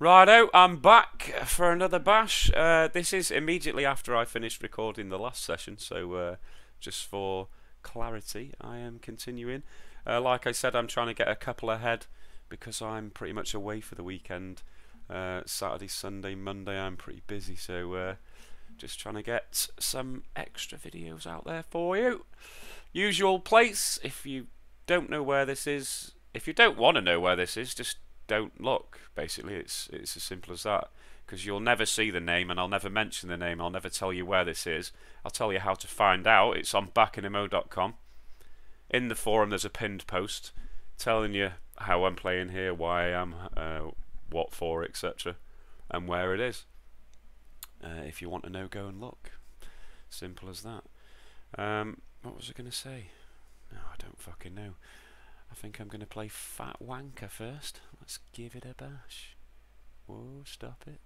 Righto, I'm back for another bash. Uh, this is immediately after I finished recording the last session, so uh, just for clarity, I am continuing. Uh, like I said, I'm trying to get a couple ahead because I'm pretty much away for the weekend. Uh, Saturday, Sunday, Monday, I'm pretty busy, so uh, just trying to get some extra videos out there for you. Usual place, if you don't know where this is, if you don't want to know where this is, just don't look. Basically, it's it's as simple as that. Because you'll never see the name, and I'll never mention the name. I'll never tell you where this is. I'll tell you how to find out. It's on backinmo.com. In the forum, there's a pinned post telling you how I'm playing here, why I am, uh, what for, etc., and where it is. Uh, if you want to know, go and look. Simple as that. Um, what was I going to say? No, I don't fucking know. I think I'm going to play Fat Wanker first. Let's give it a bash. Whoa, stop it.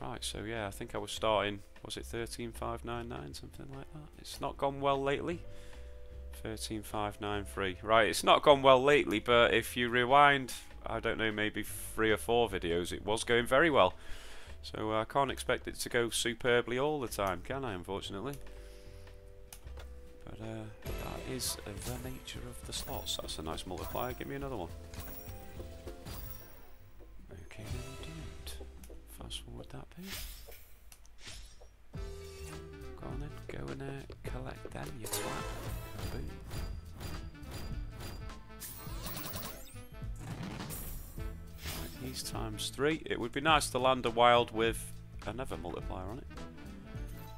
Right, so yeah, I think I was starting, was it 13599, something like that? It's not gone well lately. 13593. Right, it's not gone well lately, but if you rewind I don't know, maybe three or four videos, it was going very well. So uh, I can't expect it to go superbly all the time, can I, unfortunately? But uh, that is the nature of the slots. That's a nice multiplier. Give me another one. Okay, then dude. Fast forward that bit. Go on then, go and uh, collect them, you twat. Boom. He's times three. It would be nice to land a wild with another multiplier on it.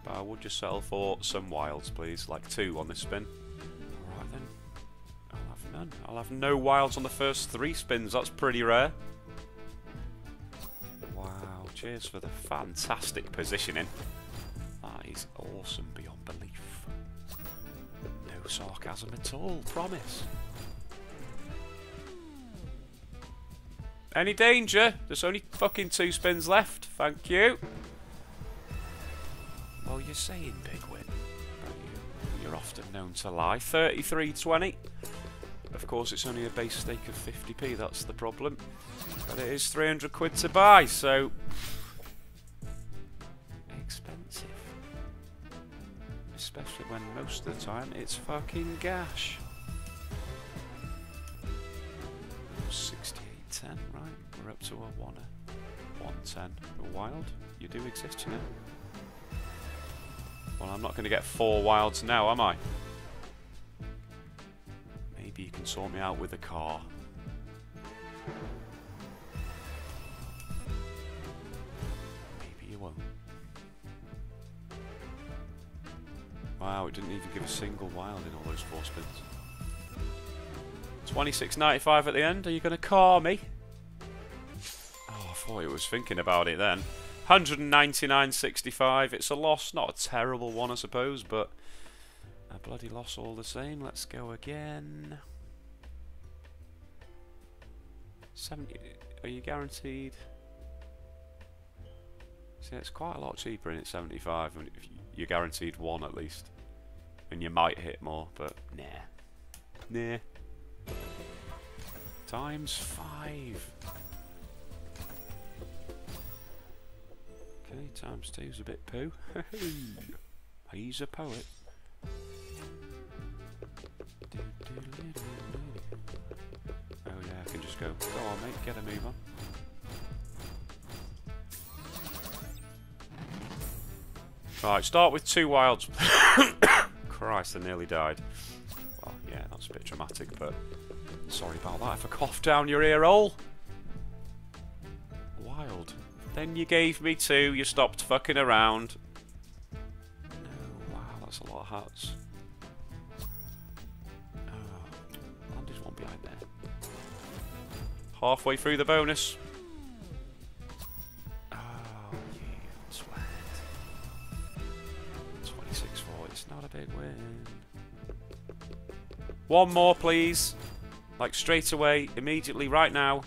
But I would just settle for some wilds, please. Like two on this spin. Alright then. I'll have none. I'll have no wilds on the first three spins. That's pretty rare. Wow. Cheers for the fantastic positioning. That is awesome beyond belief. No sarcasm at all. Promise. Any danger? There's only fucking two spins left. Thank you. Well, you're saying big win. You're often known to lie. 33.20. Of course, it's only a base stake of 50p. That's the problem. But it is 300 quid to buy, so... Expensive. Especially when most of the time it's fucking gash. To a 1, a 110. A wild? You do exist, you know. Well, I'm not going to get four wilds now, am I? Maybe you can sort me out with a car. Maybe you won't. Wow, it didn't even give a single wild in all those four spins. 26.95 at the end. Are you going to car me? I was thinking about it then. 199.65. It's a loss. Not a terrible one, I suppose, but a bloody loss all the same. Let's go again. 70. Are you guaranteed? See, it's quite a lot cheaper in at 75. If you're guaranteed one at least. And you might hit more, but nah. Nah. Times five. Okay, times two's a bit poo. He's a poet. Oh yeah, I can just go. Go on mate, get a move on. Right, start with two wilds. Christ, I nearly died. Well, yeah, that's a bit dramatic, but sorry about that if I cough down your ear hole. Wild. Then you gave me two, you stopped fucking around. No, wow, that's a lot of hats. Oh, landed one behind there. Halfway through the bonus. Oh, twat. 26 4, it's not a big win. One more, please. Like straight away, immediately, right now.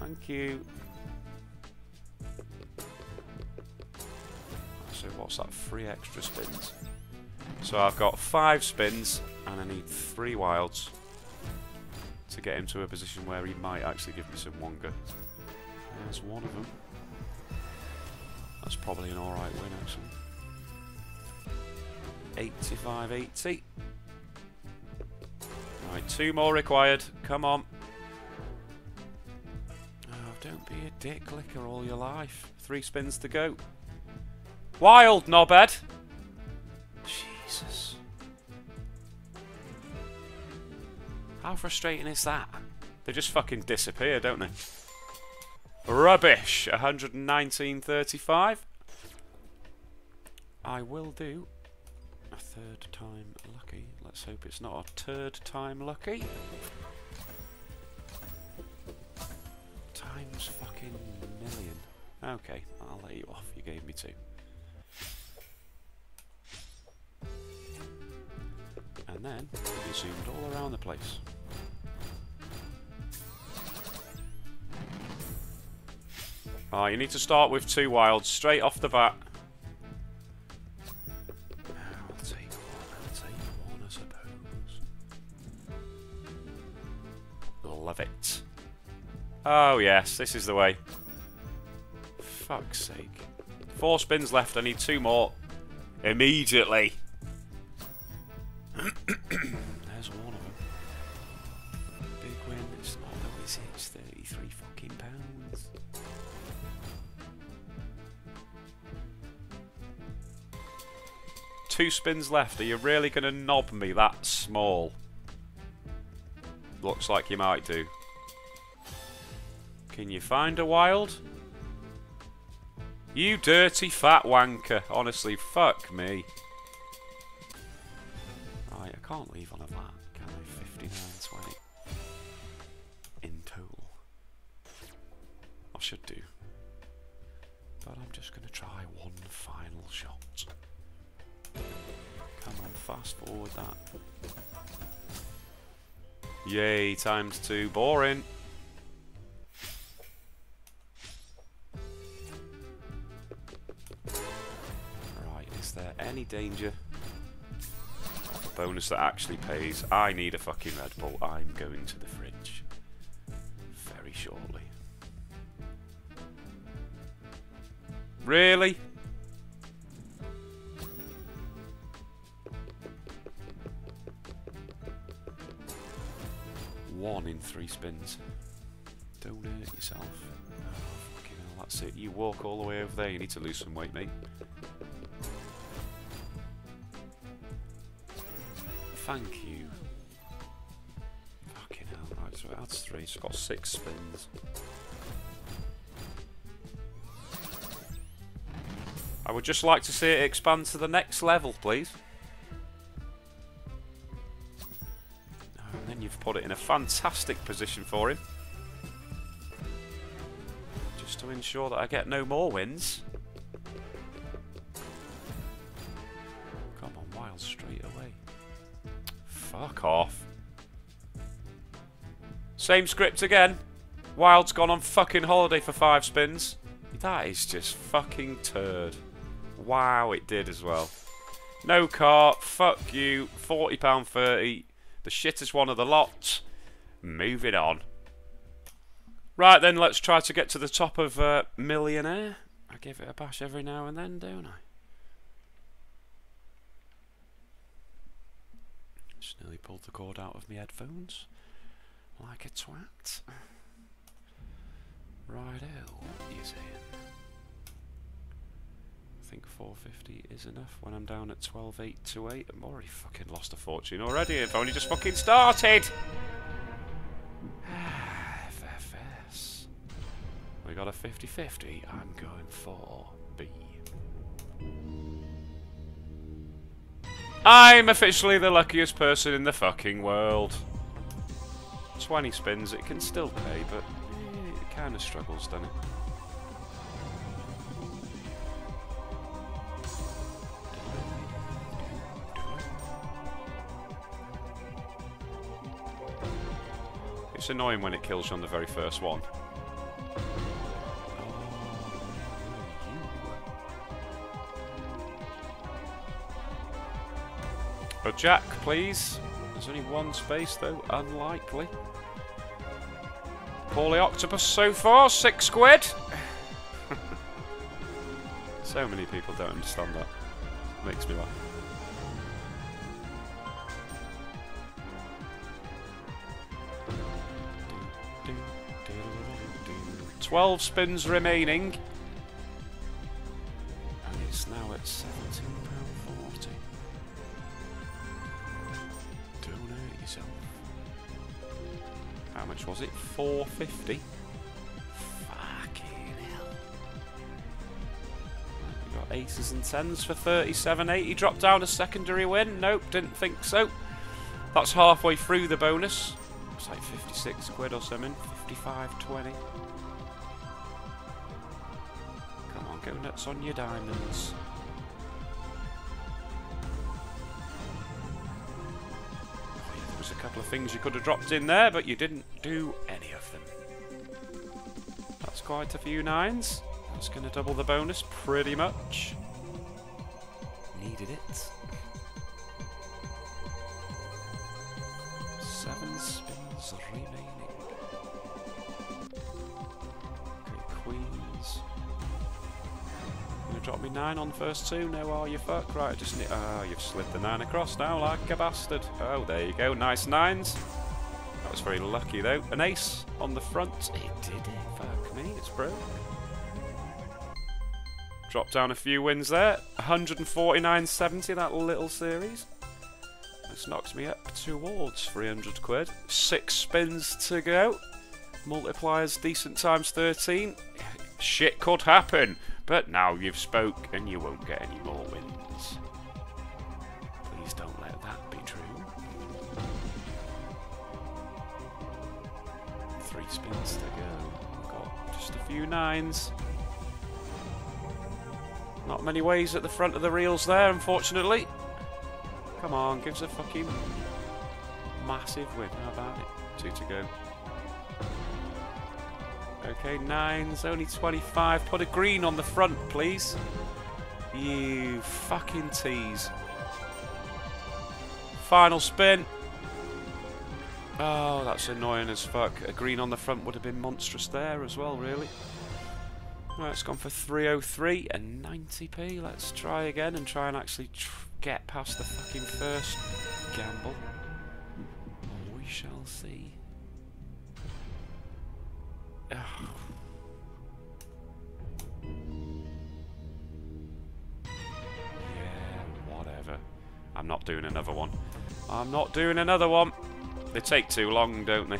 Thank you. What's that? Three extra spins. So I've got five spins, and I need three wilds to get him to a position where he might actually give me some Wonga. There's one of them. That's probably an alright win, actually. 85 80. Right, two more required. Come on. Oh, don't be a dick licker all your life. Three spins to go. Wild, knobhead! Jesus. How frustrating is that? They just fucking disappear, don't they? Rubbish! 119.35. I will do a third time lucky. Let's hope it's not a third time lucky. Times fucking million. Okay, I'll let you off. You gave me two. And then you zoomed all around the place. Ah, you need to start with two wilds straight off the bat. Love it. Oh yes, this is the way. Fuck's sake. Four spins left, I need two more. Immediately. Two spins left. Are you really going to knob me that small? Looks like you might do. Can you find a wild? You dirty fat wanker. Honestly, fuck me. Right, I can't leave on a vat, can I? 59.20 in total. I should do. Fast forward that. Yay, times two. Boring. Right, is there any danger of a bonus that actually pays? I need a fucking Red Bull. I'm going to the fridge very shortly. Really? One in three spins. Don't hurt yourself. Oh, fucking hell, that's it. You walk all the way over there. You need to lose some weight, mate. Thank you. Fucking hell, right, so that's three. It's got six spins. I would just like to see it expand to the next level, please. Put it in a fantastic position for him. Just to ensure that I get no more wins. Come on, wild straight away. Fuck off. Same script again. Wild's gone on fucking holiday for five spins. That is just fucking turd. Wow, it did as well. No car, fuck you, £40.30. The shittest one of the lot. Moving on. Right then, let's try to get to the top of uh, Millionaire. I give it a bash every now and then, don't I? Just nearly pulled the cord out of my headphones. Like a twat. Righto, you saying? I think 450 is enough when I'm down at 12.828. I'm already fucking lost a fortune already. I've only just fucking started! FFS. We got a 50-50. I'm going for B. I'm officially the luckiest person in the fucking world. 20 spins, it can still pay, but it kind of struggles, doesn't it? annoying when it kills you on the very first one. A jack, please. There's only one space, though. Unlikely. Poorly octopus so far. Six quid. so many people don't understand that. Makes me laugh. Twelve spins remaining. And it's now at seventeen pound forty. Donate yourself. How much was it? Four fifty. Fucking hell. We got aces and tens for thirty-seven eighty. Dropped down a secondary win. Nope, didn't think so. That's halfway through the bonus. It's like 56 quid or something. 55.20. Come on, your diamonds. Oh, there was a couple of things you could have dropped in there, but you didn't do any of them. That's quite a few nines. That's going to double the bonus, pretty much. Needed it. Nine on first two. No, are you fuck? Right, I just need. Oh, ah, you've slid the nine across now like a bastard. Oh, there you go. Nice nines. That was very lucky though. An ace on the front. It did it. Fuck me, it's broke. Drop down a few wins there. 149.70 that little series. This knocks me up towards 300 quid. Six spins to go. Multipliers decent times 13. Shit could happen, but now you've spoke and you won't get any more wins. Please don't let that be true. Three spins to go. Got just a few nines. Not many ways at the front of the reels there, unfortunately. Come on, gives a fucking massive win. How about it? Two to go. Okay, nines, only 25. Put a green on the front, please. You fucking tease. Final spin. Oh, that's annoying as fuck. A green on the front would have been monstrous there as well, really. Right, it's gone for 303 and 90p. Let's try again and try and actually get past the fucking first gamble. We shall see. Yeah, whatever. I'm not doing another one. I'm not doing another one. They take too long, don't they?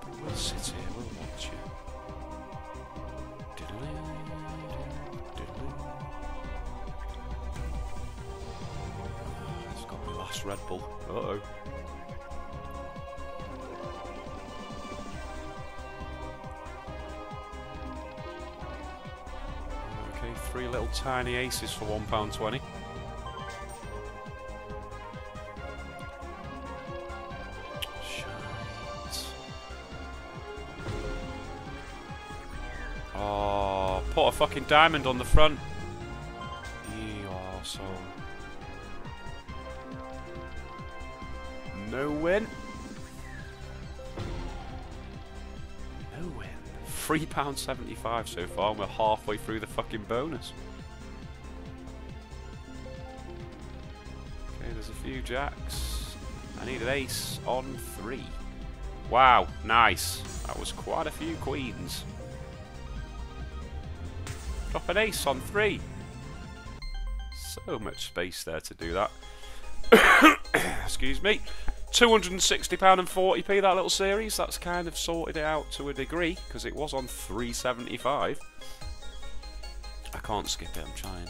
But we'll sit here, we'll watch you. It's got my last Red Bull. Uh oh. Three little tiny aces for £1.20. Shite. Oh, put a fucking diamond on the front. £3.75 so far, and we're halfway through the fucking bonus. Okay, there's a few jacks. I need an ace on three. Wow, nice. That was quite a few queens. Drop an ace on three. So much space there to do that. Excuse me. £260 and 40p that little series. That's kind of sorted it out to a degree because it was on 375. I can't skip it, I'm trying.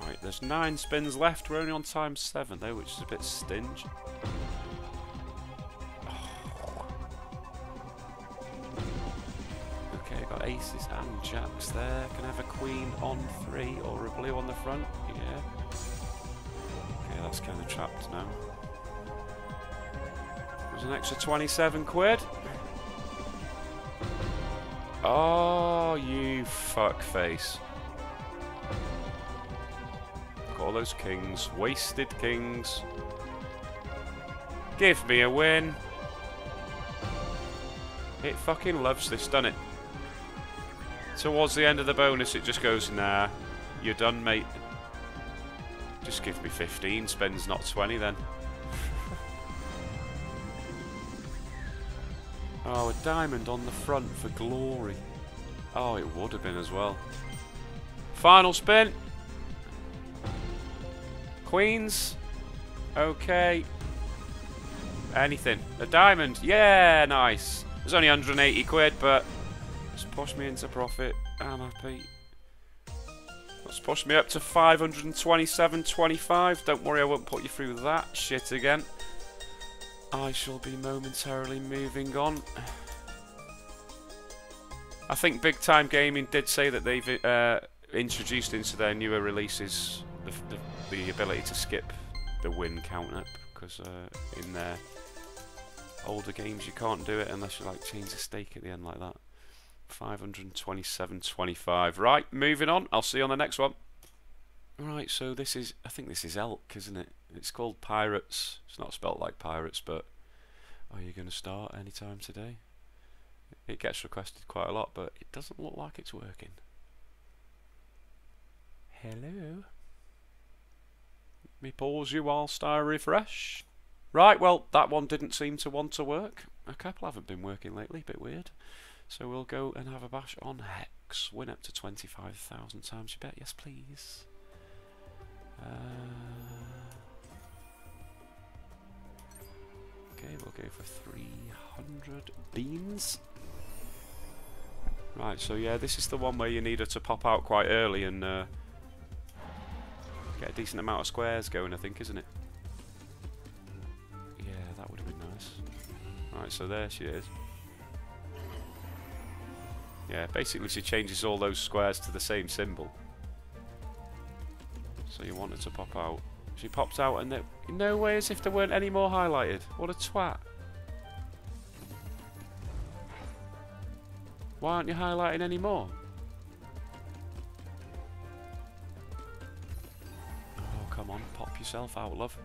Right, there's nine spins left. We're only on time seven though, which is a bit stingy. Jacks there. Can I have a queen on three or a blue on the front? Yeah. Okay, that's kind of trapped now. There's an extra 27 quid. Oh, you fuckface. All those kings. Wasted kings. Give me a win. It fucking loves this, doesn't it? Towards the end of the bonus, it just goes, nah, you're done, mate. Just give me 15, spends not 20 then. oh, a diamond on the front for glory. Oh, it would have been as well. Final spin. Queens. Okay. Anything. A diamond. Yeah, nice. It's only 180 quid, but pushed me into profit. I'm happy. That's pushed me up to 527.25. Don't worry, I won't put you through that shit again. I shall be momentarily moving on. I think Big Time Gaming did say that they've uh, introduced into their newer releases the, the, the, ability to skip the win count up because uh, in their older games you can't do it unless you like change the stake at the end like that. 527.25. Right, moving on. I'll see you on the next one. Right, so this is, I think this is elk, isn't it? It's called Pirates. It's not spelt like pirates, but are you going to start anytime today? It gets requested quite a lot, but it doesn't look like it's working. Hello? Let me pause you whilst I refresh. Right, well, that one didn't seem to want to work. A couple haven't been working lately, a bit weird. So we'll go and have a bash on Hex. Win up to 25,000 times you bet. Yes, please. Uh, okay, we'll go for 300 beans. Right, so yeah, this is the one where you need her to pop out quite early and uh, get a decent amount of squares going, I think, isn't it? Yeah, that would have been nice. Right, so there she is. Yeah, basically she changes all those squares to the same symbol. So you want it to pop out. She pops out and in no way as if there weren't any more highlighted. What a twat. Why aren't you highlighting any more? Oh, come on, pop yourself out, love.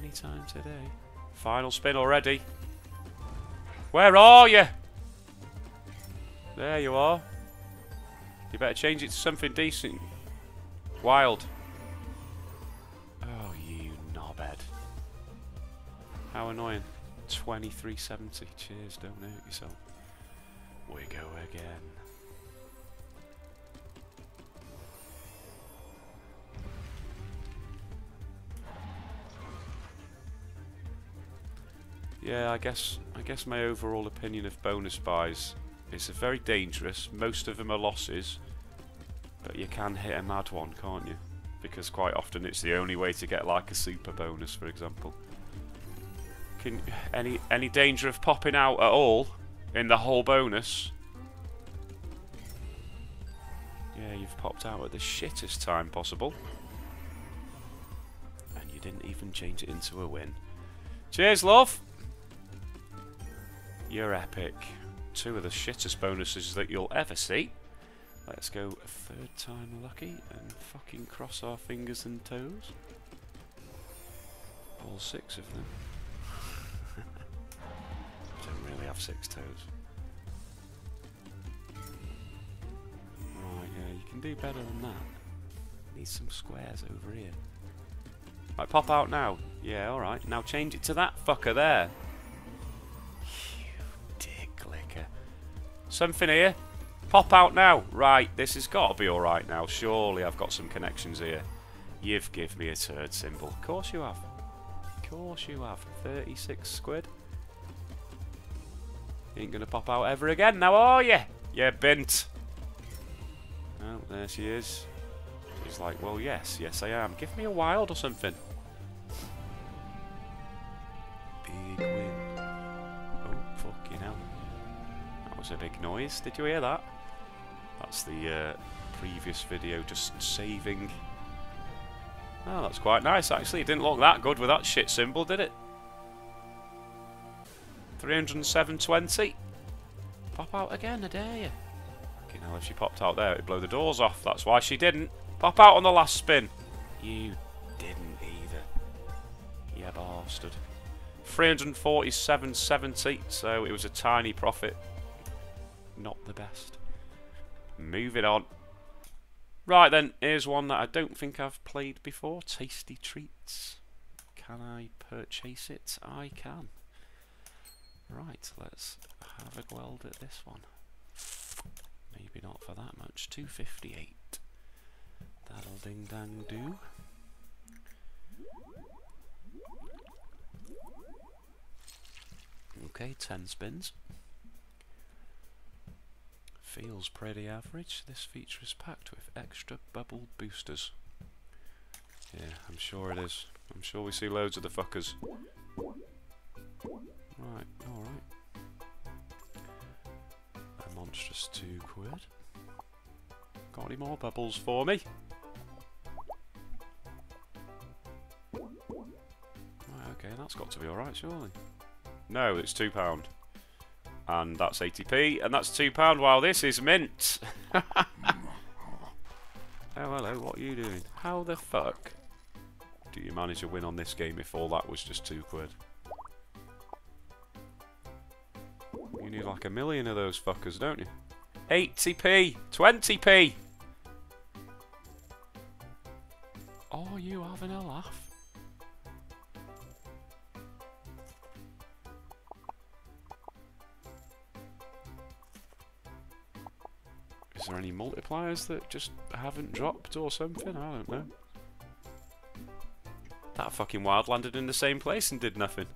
Anytime today. Final spin already. Where are you? There you are. You better change it to something decent. Wild. Oh, you knobhead. How annoying. 2370. Cheers, don't hurt yourself. We go again. Yeah, I guess I guess my overall opinion of bonus buys is very dangerous. Most of them are losses, but you can hit a mad one, can't you? Because quite often it's the only way to get like a super bonus, for example. Can any any danger of popping out at all in the whole bonus? Yeah, you've popped out at the shittest time possible. And you didn't even change it into a win. Cheers, love! You're epic. Two of the shittest bonuses that you'll ever see. Let's go a third time lucky and fucking cross our fingers and toes. All six of them. I don't really have six toes. Right, yeah, you can do better than that. Need some squares over here. Right, pop out now. Yeah, alright. Now change it to that fucker there. Something here. Pop out now. Right, this has got to be alright now. Surely I've got some connections here. You've give me a turd symbol. Of course you have. Of course you have. 36 squid. ain't going to pop out ever again now, are you? Yeah, bint. Oh, there she is. She's like, well, yes, yes I am. Give me a wild or something. Was a big noise. Did you hear that? That's the uh, previous video just saving. Oh, that's quite nice actually. It didn't look that good with that shit symbol, did it? 307.20. Pop out again, I dare you. You know, if she popped out there, it'd blow the doors off. That's why she didn't. Pop out on the last spin. You didn't either. You bastard. 347.70, so it was a tiny profit. Not the best. Moving on. Right then, here's one that I don't think I've played before. Tasty Treats. Can I purchase it? I can. Right, let's have a weld at this one. Maybe not for that much. 258. That'll ding dang do. Okay, 10 spins. Feels pretty average. This feature is packed with extra bubble boosters. Yeah, I'm sure it is. I'm sure we see loads of the fuckers. Right, alright. A monstrous two quid. Got any more bubbles for me? Right, okay, that's got to be alright, surely. No, it's £2. And that's 80p, and that's £2. Wow, this is mint! oh, hello, what are you doing? How the fuck do you manage a win on this game if all that was just 2 quid? You need like a million of those fuckers, don't you? 80p! 20p! Oh, you having a laugh? Any multipliers that just haven't dropped or something? I don't know. That fucking wild landed in the same place and did nothing.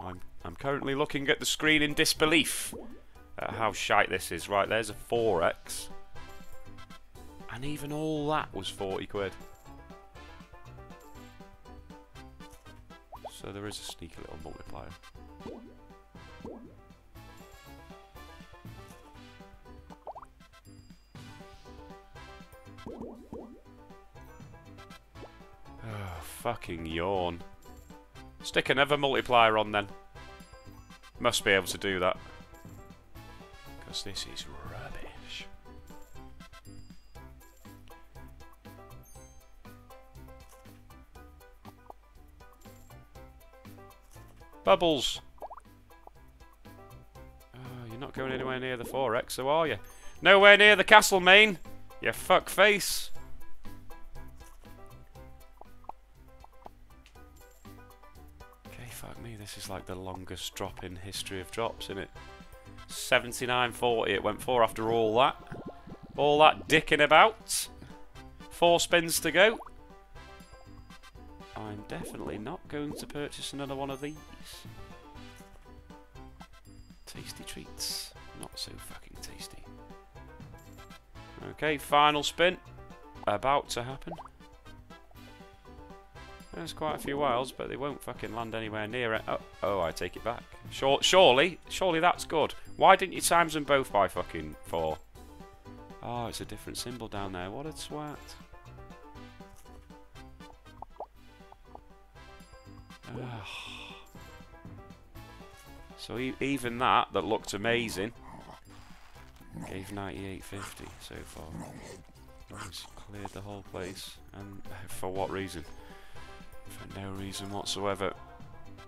I'm I'm currently looking at the screen in disbelief at how shite this is. Right, there's a 4x. And even all that was 40 quid. So there is a sneaky little multiplier. Oh, fucking yawn. Stick another multiplier on then. Must be able to do that. Because this is Bubbles! Oh, you're not going anywhere near the 4X, so are you? Nowhere near the castle, main! You fuck face! Okay, fuck me, this is like the longest drop in history of drops, isn't it? 79.40, it went for after all that. All that dicking about. Four spins to go. I'm definitely not going to purchase another one of these. Tasty treats. Not so fucking tasty. Okay, final spin. About to happen. There's quite a few wilds, but they won't fucking land anywhere near it. Oh, oh I take it back. Sure, surely, surely that's good. Why didn't you times them both by fucking four? Oh, it's a different symbol down there. What a twat. So e even that, that looked amazing, gave 98.50 so far. Cleared the whole place. And for what reason? For no reason whatsoever.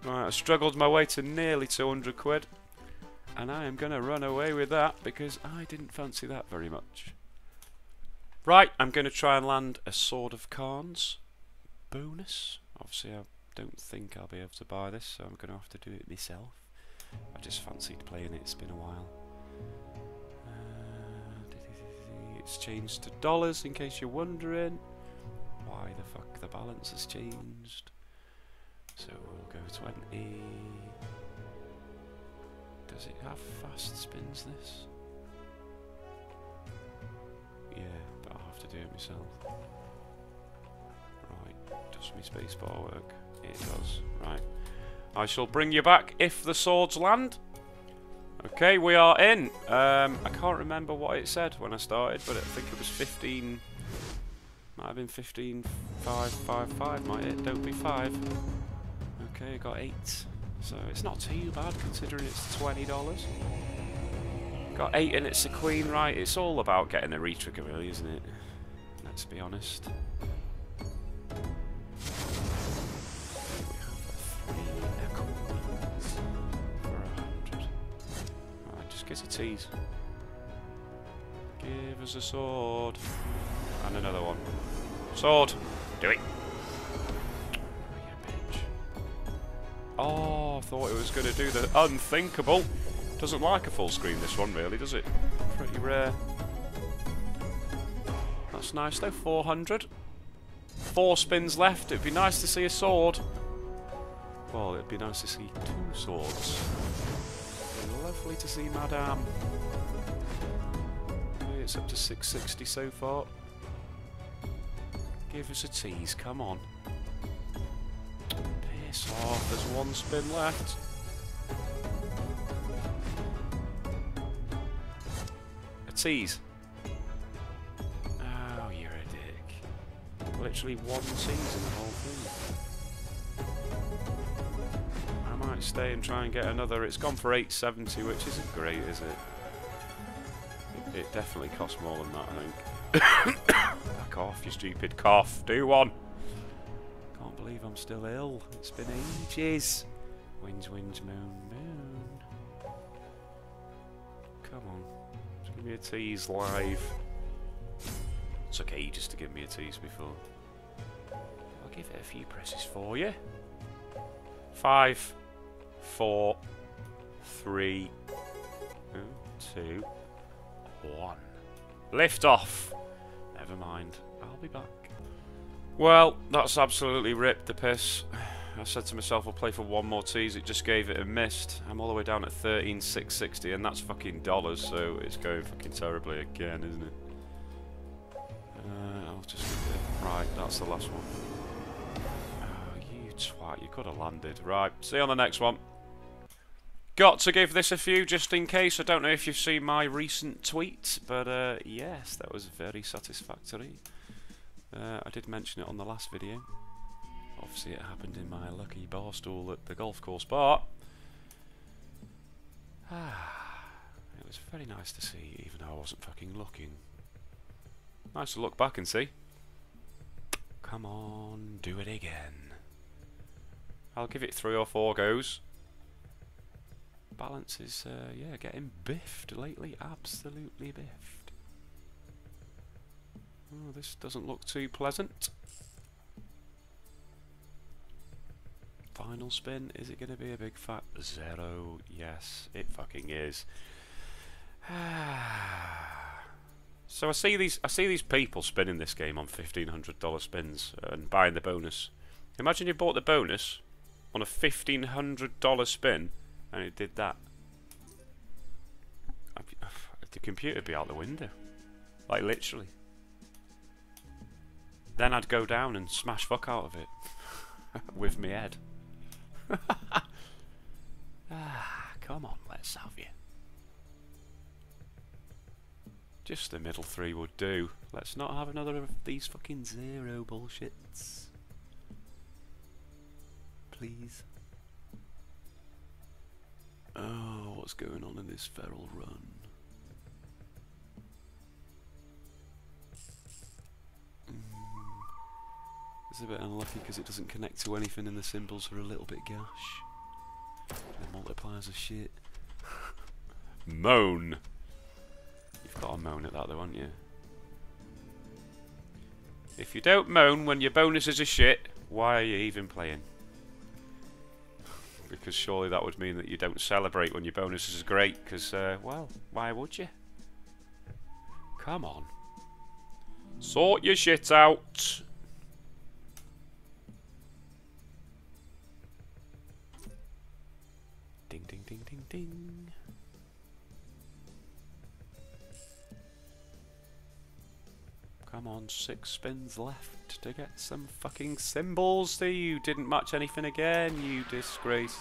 Right, I struggled my way to nearly 200 quid. And I am going to run away with that because I didn't fancy that very much. Right, I'm going to try and land a Sword of Khans bonus. Obviously, I don't think I'll be able to buy this, so I'm going to have to do it myself. I just fancied playing it, it's been a while. Uh, it's changed to dollars in case you're wondering. Why the fuck the balance has changed. So we'll go 20. Does it have fast spins this? Yeah, but I'll have to do it myself. Right, does my spacebar work? It does. Right. I shall bring you back if the swords land. Okay, we are in. Um, I can't remember what it said when I started, but I think it was 15... Might have been 15, 5, 5, 5, might it? Don't be 5. Okay, got eight. So it's not too bad considering it's twenty dollars. Got eight and it's a queen, right? It's all about getting a retrigger, really, isn't it? Let's be honest. Get a tease. Give us a sword. And another one. Sword! Do it! Oh, oh I thought it was going to do the unthinkable. Doesn't like a full screen, this one, really, does it? Pretty rare. That's nice, though. 400. Four spins left. It'd be nice to see a sword. Well, it'd be nice to see two swords. Lovely to see Madame. It's up to 660 so far. Give us a tease, come on. Piss off, there's one spin left. A tease. Oh, you're a dick. Literally one tease in the whole thing. Might stay and try and get another. It's gone for 870, which isn't great, is it? It, it definitely costs more than that, I think. Back off, you stupid cough. Do one Can't believe I'm still ill. It's been ages. Winds, winds, moon, moon. Come on. Just give me a tease live. It took ages to give me a tease before. I'll give it a few presses for you. Five, four, three, two, one. Lift off. Never mind. I'll be back. Well, that's absolutely ripped the piss. I said to myself I'll play for one more tease, it just gave it a missed. I'm all the way down at 13,660 and that's fucking dollars, so it's going fucking terribly again, isn't it? Uh, I'll just. Right, that's the last one. Oh, you twat, you could have landed. Right, see you on the next one. Got to give this a few just in case. I don't know if you've seen my recent tweet, but uh, yes, that was very satisfactory. Uh, I did mention it on the last video. Obviously it happened in my lucky bar stool at the golf course, but... Ah, it was very nice to see, even though I wasn't fucking looking. Nice to look back and see. Come on, do it again. I'll give it three or four goes. Balance is, uh, yeah, getting biffed lately. Absolutely biffed. Oh, this doesn't look too pleasant. Final spin, is it going to be a big fat zero? Yes, it fucking is. so I see these I see these people spinning this game on fifteen hundred dollar spins and buying the bonus. Imagine you bought the bonus on a fifteen hundred dollar spin and it did that. The computer be out the window. Like literally. Then I'd go down and smash fuck out of it. With me head. ah, come on, let's have you. Just the middle three would do. Let's not have another of these fucking zero bullshits. Please. Oh, what's going on in this feral run? Mm. It's a bit unlucky because it doesn't connect to anything and the symbols are a little bit gash. The multipliers are shit. moan! You've got to moan at that though, haven't you? If you don't moan when your bonuses are shit, why are you even playing? Because surely that would mean that you don't celebrate when your bonus is great, because, uh, well, why would you? Come on. Sort your shit out. Ding, ding, ding, ding, ding. Come on, six spins left to get some fucking symbols. There you didn't match anything again, you disgrace.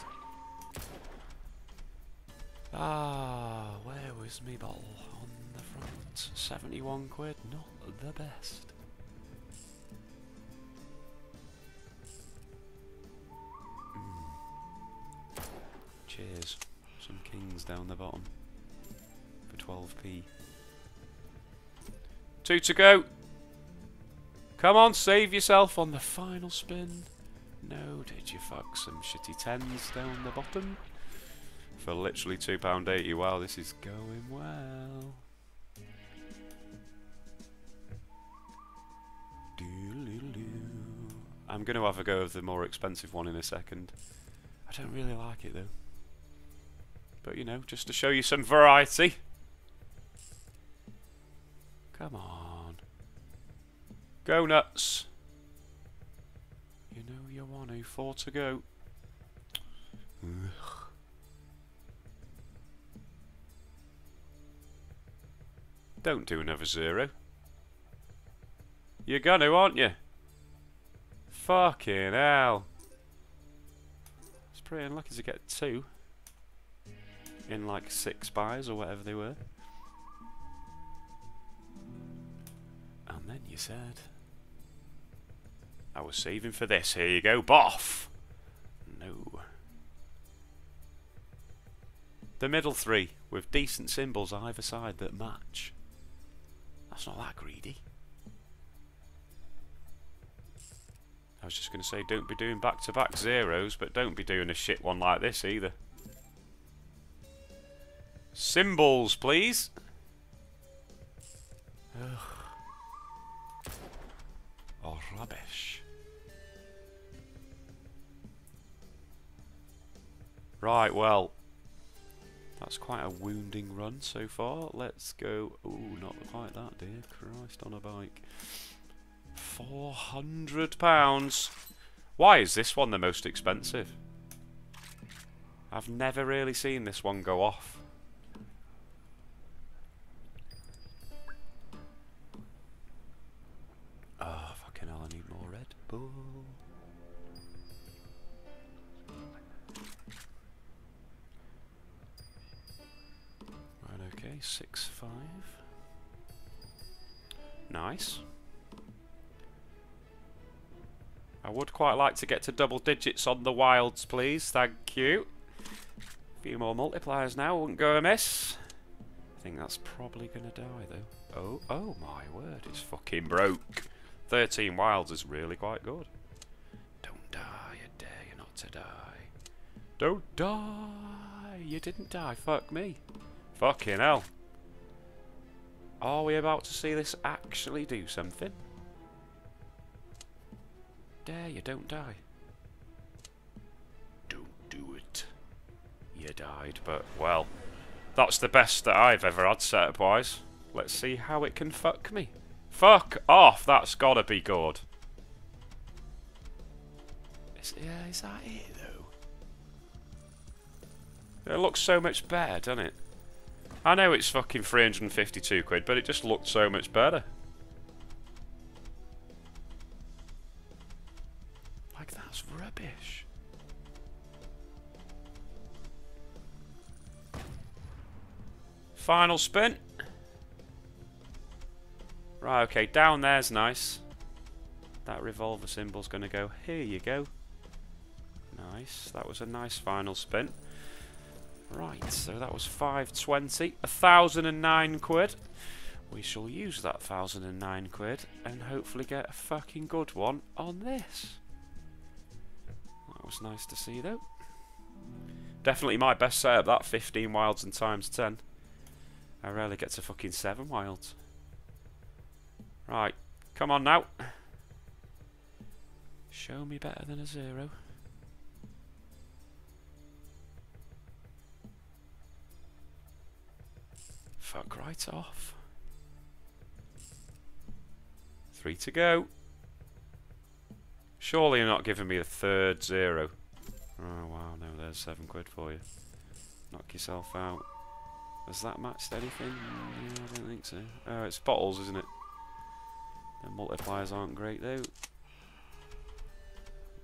Ah, where was me bottle? On the front. 71 quid, not the best. Cheers. Some kings down the bottom for 12p. Two to go. Come on, save yourself on the final spin. No, did you fuck some shitty tens down the bottom? For literally £2.80. Wow, this is going well. I'm going to have a go of the more expensive one in a second. I don't really like it though. But you know, just to show you some variety. Come on. Go nuts. You know you want to. Four to go. Ugh. Don't do another zero. You're gonna, aren't you? Fucking hell. It's pretty unlucky to get two. In like six buys or whatever they were. And then you said... I was saving for this. Here you go. Boff! No. The middle three, with decent symbols either side that match. That's not that greedy. I was just going to say, don't be doing back-to-back -back zeros, but don't be doing a shit one like this either. Symbols, please. Ugh. Oh, rubbish. Right, well, that's quite a wounding run so far. Let's go... Oh, not quite that, dear. Christ on a bike. £400. Why is this one the most expensive? I've never really seen this one go off. Okay, 6-5. Nice. I would quite like to get to double digits on the wilds, please. Thank you. A few more multipliers now, wouldn't go amiss. I think that's probably going to die, though. Oh, oh my word, it's fucking broke. 13 wilds is really quite good. Don't die, I dare you not to die. Don't die! You didn't die, fuck me. Fucking hell. Are we about to see this actually do something? dare you, don't die. Don't do it. You died, but, well, that's the best that I've ever had setup-wise. Let's see how it can fuck me. Fuck off! That's gotta be good. Is, yeah, is that it, though? It looks so much better, doesn't it? I know it's fucking 352 quid, but it just looked so much better. Like, that's rubbish. Final spin. Right, okay, down there's nice. That revolver symbol's going to go, here you go. Nice, that was a nice final spin. Right, so that was 520, 1,009 quid. We shall use that 1,009 quid and hopefully get a fucking good one on this That was nice to see though. Definitely my best setup, that 15 wilds and times 10. I rarely get to fucking 7 wilds. Right, come on now. Show me better than a zero. Fuck right off. Three to go. Surely you're not giving me a third zero. Oh wow, no, there's seven quid for you. Knock yourself out. Has that matched anything? Yeah, I don't think so. Oh, it's bottles, isn't it? The multipliers aren't great though.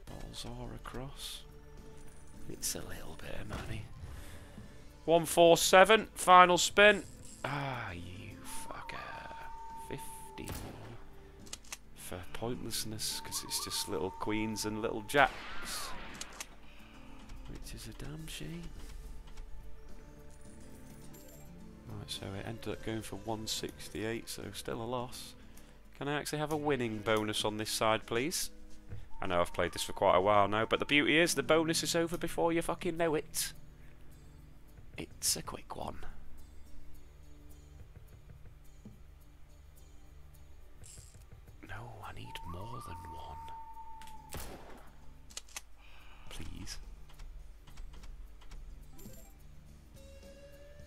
Bottles are across. It's a little bit of money. 147, final spin. Ah, you fucker. 50 for pointlessness because it's just little queens and little jacks. Which is a damn shame. Right, so it ended up going for 168, so still a loss. Can I actually have a winning bonus on this side, please? I know I've played this for quite a while now, but the beauty is the bonus is over before you fucking know it. It's a quick one.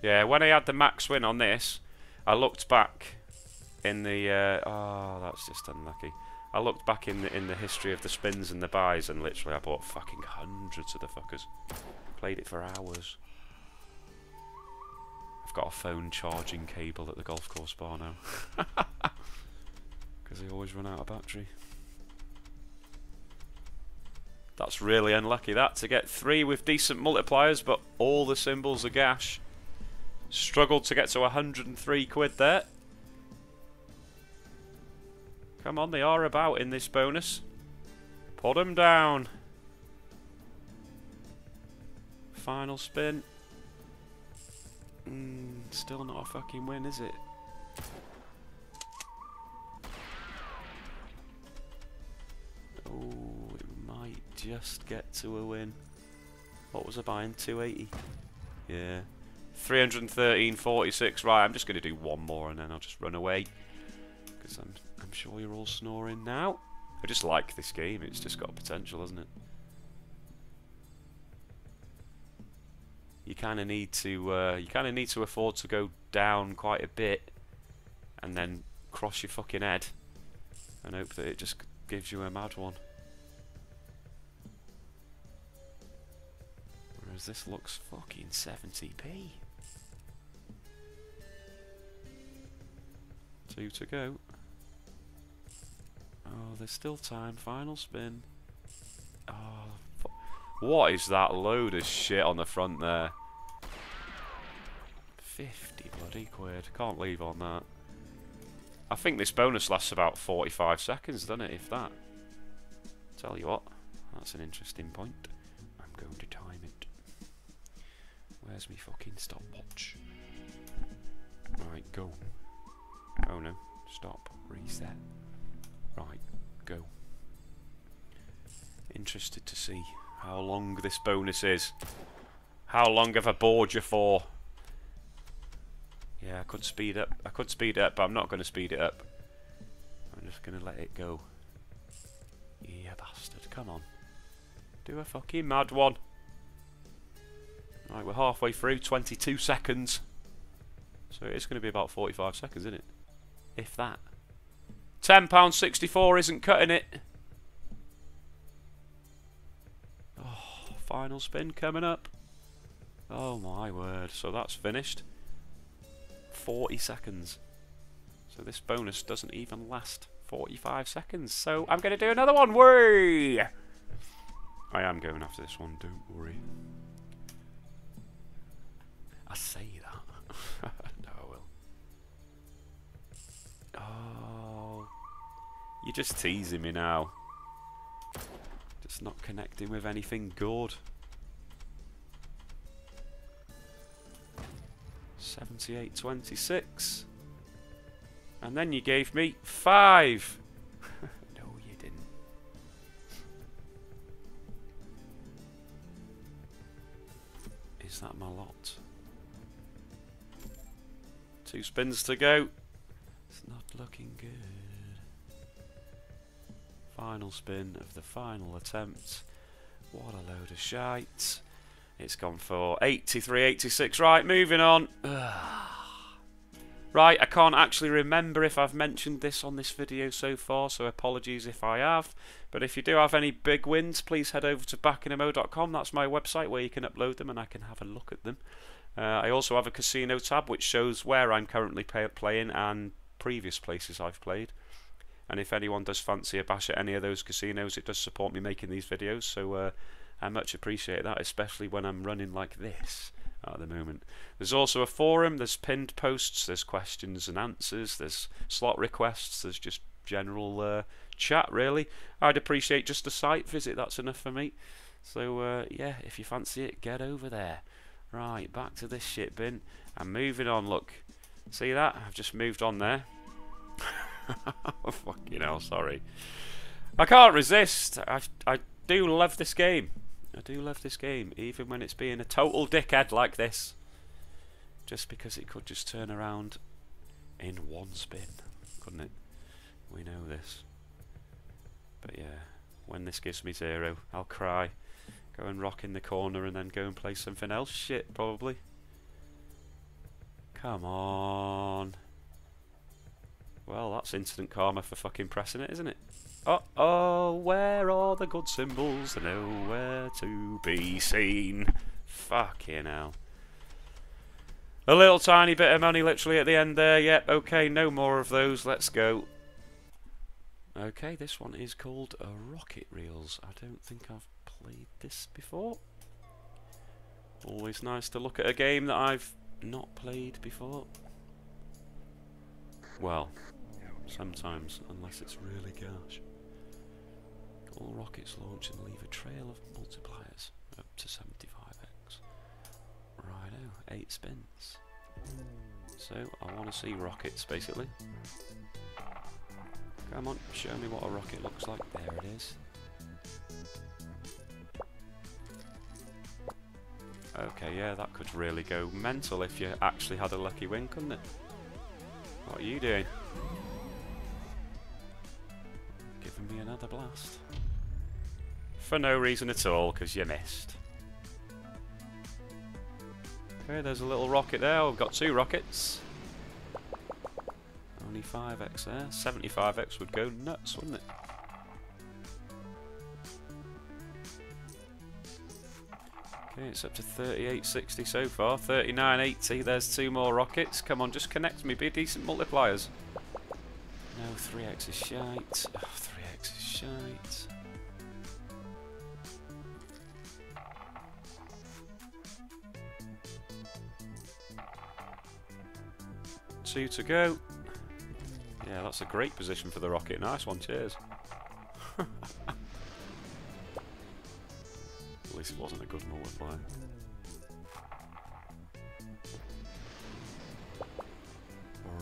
Yeah, when I had the max win on this, I looked back in the... Uh, oh, that's just unlucky. I looked back in the, in the history of the spins and the buys, and literally I bought fucking hundreds of the fuckers. Played it for hours. I've got a phone charging cable at the golf course bar now. Because they always run out of battery. That's really unlucky that, to get three with decent multipliers, but all the symbols are gash. Struggled to get to 103 quid there. Come on, they are about in this bonus. Put them down. Final spin. Mm, still not a fucking win, is it? Oh, it might just get to a win. What was I buying? 280? Yeah. 313.46. Right, I'm just going to do one more and then I'll just run away. Because I'm, I'm sure you're all snoring now. I just like this game. It's just got potential, hasn't it? You kind of need to uh, you kind of need to afford to go down quite a bit and then cross your fucking head and hope that it just gives you a mad one. Whereas this looks fucking 70p. Two to go. Oh, there's still time. Final spin. Oh, what is that load of shit on the front there? 50 bloody quid. Can't leave on that. I think this bonus lasts about 45 seconds, doesn't it, if that? Tell you what, that's an interesting point. I'm going to time it. Where's me fucking stopwatch? Right, go. Oh no, stop, reset. Right, go. Interested to see how long this bonus is. How long have I bored you for? Yeah, I could speed up. I could speed up, but I'm not going to speed it up. I'm just going to let it go. Yeah, bastard. Come on. Do a fucking mad one. Right, we're halfway through. 22 seconds. So it's going to be about 45 seconds, isn't it? If that. £10.64 isn't cutting it. Oh, final spin coming up. Oh my word. So that's finished. 40 seconds. So this bonus doesn't even last 45 seconds. So I'm going to do another one. Way! I am going after this one, don't worry. I say that. You're just teasing me now. Just not connecting with anything good. 78.26. And then you gave me 5. no, you didn't. Is that my lot? Two spins to go. It's not looking good. Final spin of the final attempt. What a load of shite. It's gone for 83, 86. Right, moving on. right, I can't actually remember if I've mentioned this on this video so far, so apologies if I have. But if you do have any big wins, please head over to backinamo.com. That's my website where you can upload them and I can have a look at them. Uh, I also have a casino tab which shows where I'm currently playing and previous places I've played. And if anyone does fancy a bash at any of those casinos, it does support me making these videos. So uh, I much appreciate that, especially when I'm running like this at the moment. There's also a forum, there's pinned posts, there's questions and answers, there's slot requests, there's just general uh, chat really. I'd appreciate just a site visit, that's enough for me. So uh, yeah, if you fancy it, get over there. Right, back to this shit bin. I'm moving on, look. See that? I've just moved on there. Fucking hell, sorry. I can't resist. I, I do love this game. I do love this game, even when it's being a total dickhead like this. Just because it could just turn around in one spin, couldn't it? We know this. But yeah, when this gives me zero, I'll cry. Go and rock in the corner and then go and play something else. Shit, probably. Come on. Well, that's instant karma for fucking pressing it, isn't it? Uh oh, where are the good symbols? Nowhere to be seen. Fucking hell. A little tiny bit of money literally at the end there. Yep, okay, no more of those. Let's go. Okay, this one is called Rocket Reels. I don't think I've played this before. Always nice to look at a game that I've not played before. Well, sometimes, unless it's really gosh. All rockets launch and leave a trail of multipliers up to 75x. Righto, 8 spins. So, I want to see rockets basically. Come on, show me what a rocket looks like. There it is. Okay, yeah, that could really go mental if you actually had a lucky win, couldn't it? What are you doing? Giving me another blast. For no reason at all, because you missed. Okay, there's a little rocket there. We've got two rockets. Only 5x there. 75x would go nuts, wouldn't it? Okay, it's up to 3860 so far. 3980. There's two more rockets. Come on, just connect me. Be decent multipliers. No, 3x is shite. Oh, 3x is shite. Two to go. Yeah, that's a great position for the rocket. Nice one, cheers. At least it wasn't a good multiplier.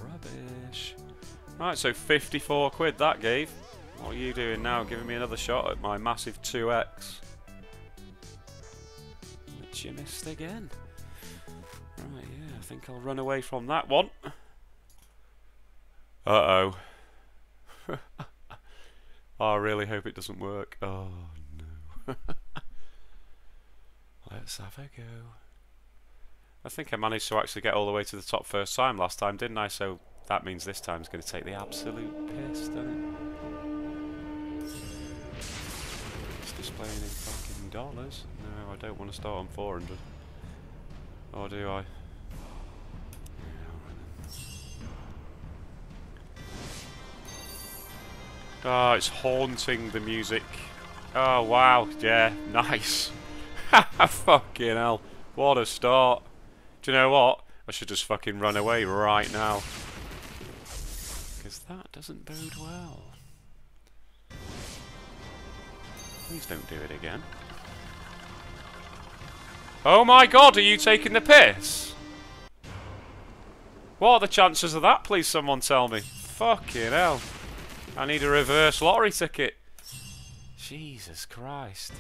Rubbish. Right, so 54 quid that gave. What are you doing now? Giving me another shot at my massive 2x. Which you missed again. Right, yeah, I think I'll run away from that one. Uh-oh. I really hope it doesn't work. Oh, no. Let's have a go. I think I managed to actually get all the way to the top first time last time, didn't I? So that means this time's going to take the absolute piss, doesn't it? It's displaying in fucking dollars. No, I don't want to start on 400. Or do I? Oh, it's haunting the music. Oh, wow. Yeah, nice. fucking hell. What a start. Do you know what? I should just fucking run away right now. Because that doesn't bode well. Please don't do it again. Oh my god, are you taking the piss? What are the chances of that, please someone tell me? Fucking hell. I need a reverse lottery ticket. Jesus Christ.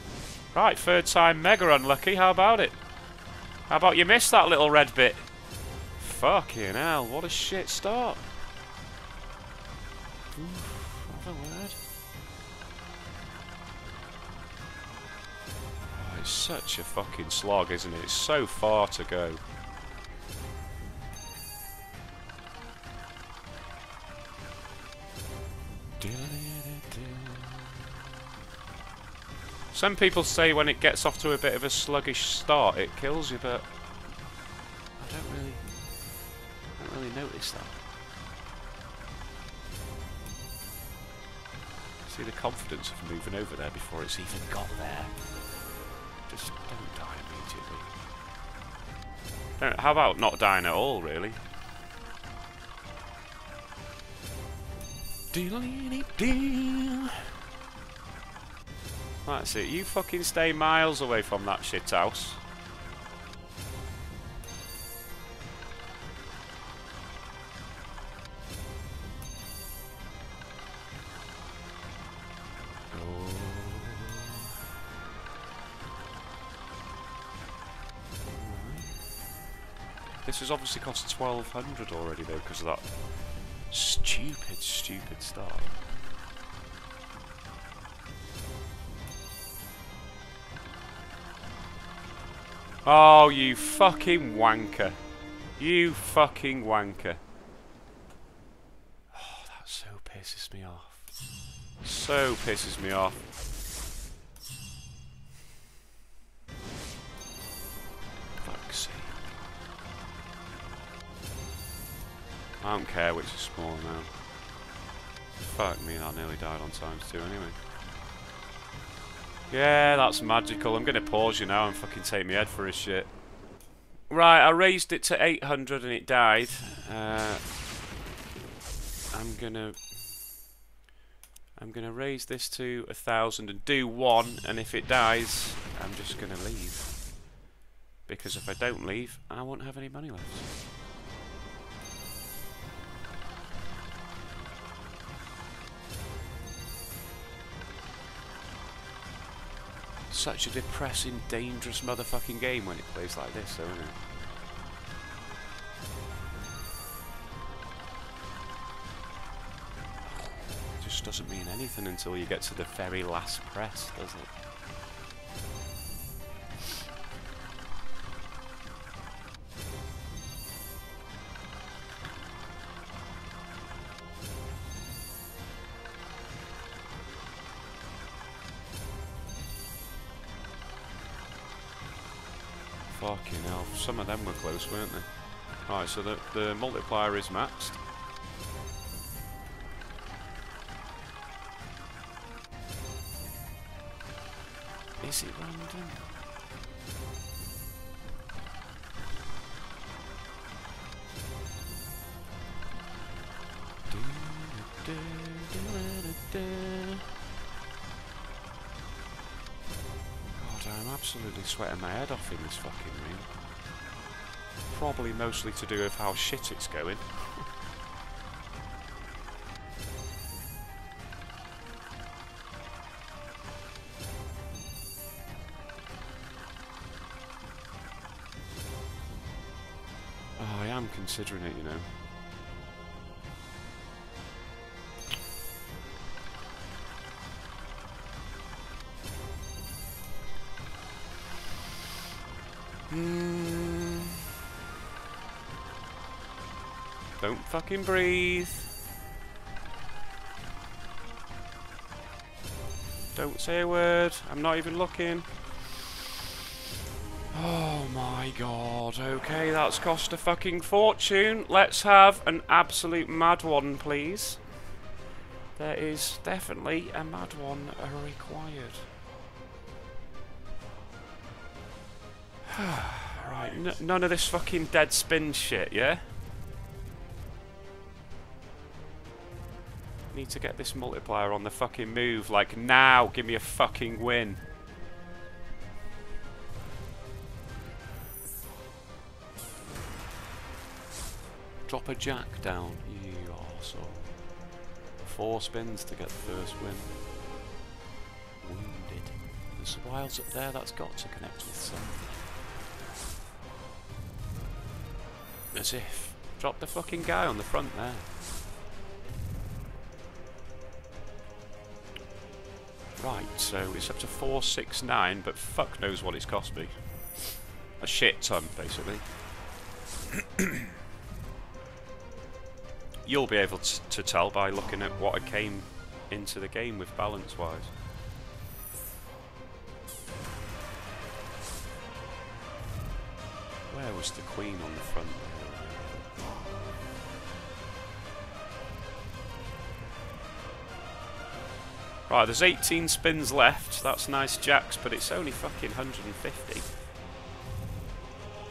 Right, third time mega unlucky. How about it? How about you miss that little red bit? Fucking hell, what a shit start. It's such a fucking slog, isn't it? It's so far to go. Some people say when it gets off to a bit of a sluggish start, it kills you, but I don't really, I don't really notice that. See the confidence of moving over there before it's even got there. Just don't die immediately. Don't, how about not dying at all, really? That's it. You fucking stay miles away from that shit house. This has obviously cost 1200 already though because of that stupid, stupid start. Oh, you fucking wanker. You fucking wanker. Oh, that so pisses me off. So pisses me off. I don't care which is small now. Fuck me, that nearly died on times two anyway. Yeah, that's magical. I'm going to pause you now and fucking take my head for his shit. Right, I raised it to 800 and it died. Uh, I'm going to... I'm going to raise this to a thousand and do one, and if it dies, I'm just going to leave. Because if I don't leave, I won't have any money left. Such a depressing, dangerous motherfucking game when it plays like this, though, isn't it? It just doesn't mean anything until you get to the very last press, does it? Some of them were close, weren't they? Alright, so the, the multiplier is maxed. Is it random? God, I'm absolutely sweating my head off in this fucking room. Probably mostly to do with how shit it's going. Oh, I am considering it, you know. Fucking breathe. Don't say a word. I'm not even looking. Oh my god. Okay, that's cost a fucking fortune. Let's have an absolute mad one, please. There is definitely a mad one required. right, none of this fucking dead spin shit, yeah? Need to get this multiplier on the fucking move, like now, give me a fucking win. Drop a jack down, you arsehole. Four spins to get the first win. Wounded. There's wilds up there that's got to connect with something. As if. Drop the fucking guy on the front there. Right, so it's up to 469, but fuck knows what it's cost me. A shit ton, basically. You'll be able to tell by looking at what I came into the game with balance-wise. Where was the queen on the front? Right, there's 18 spins left. That's nice jacks, but it's only fucking 150.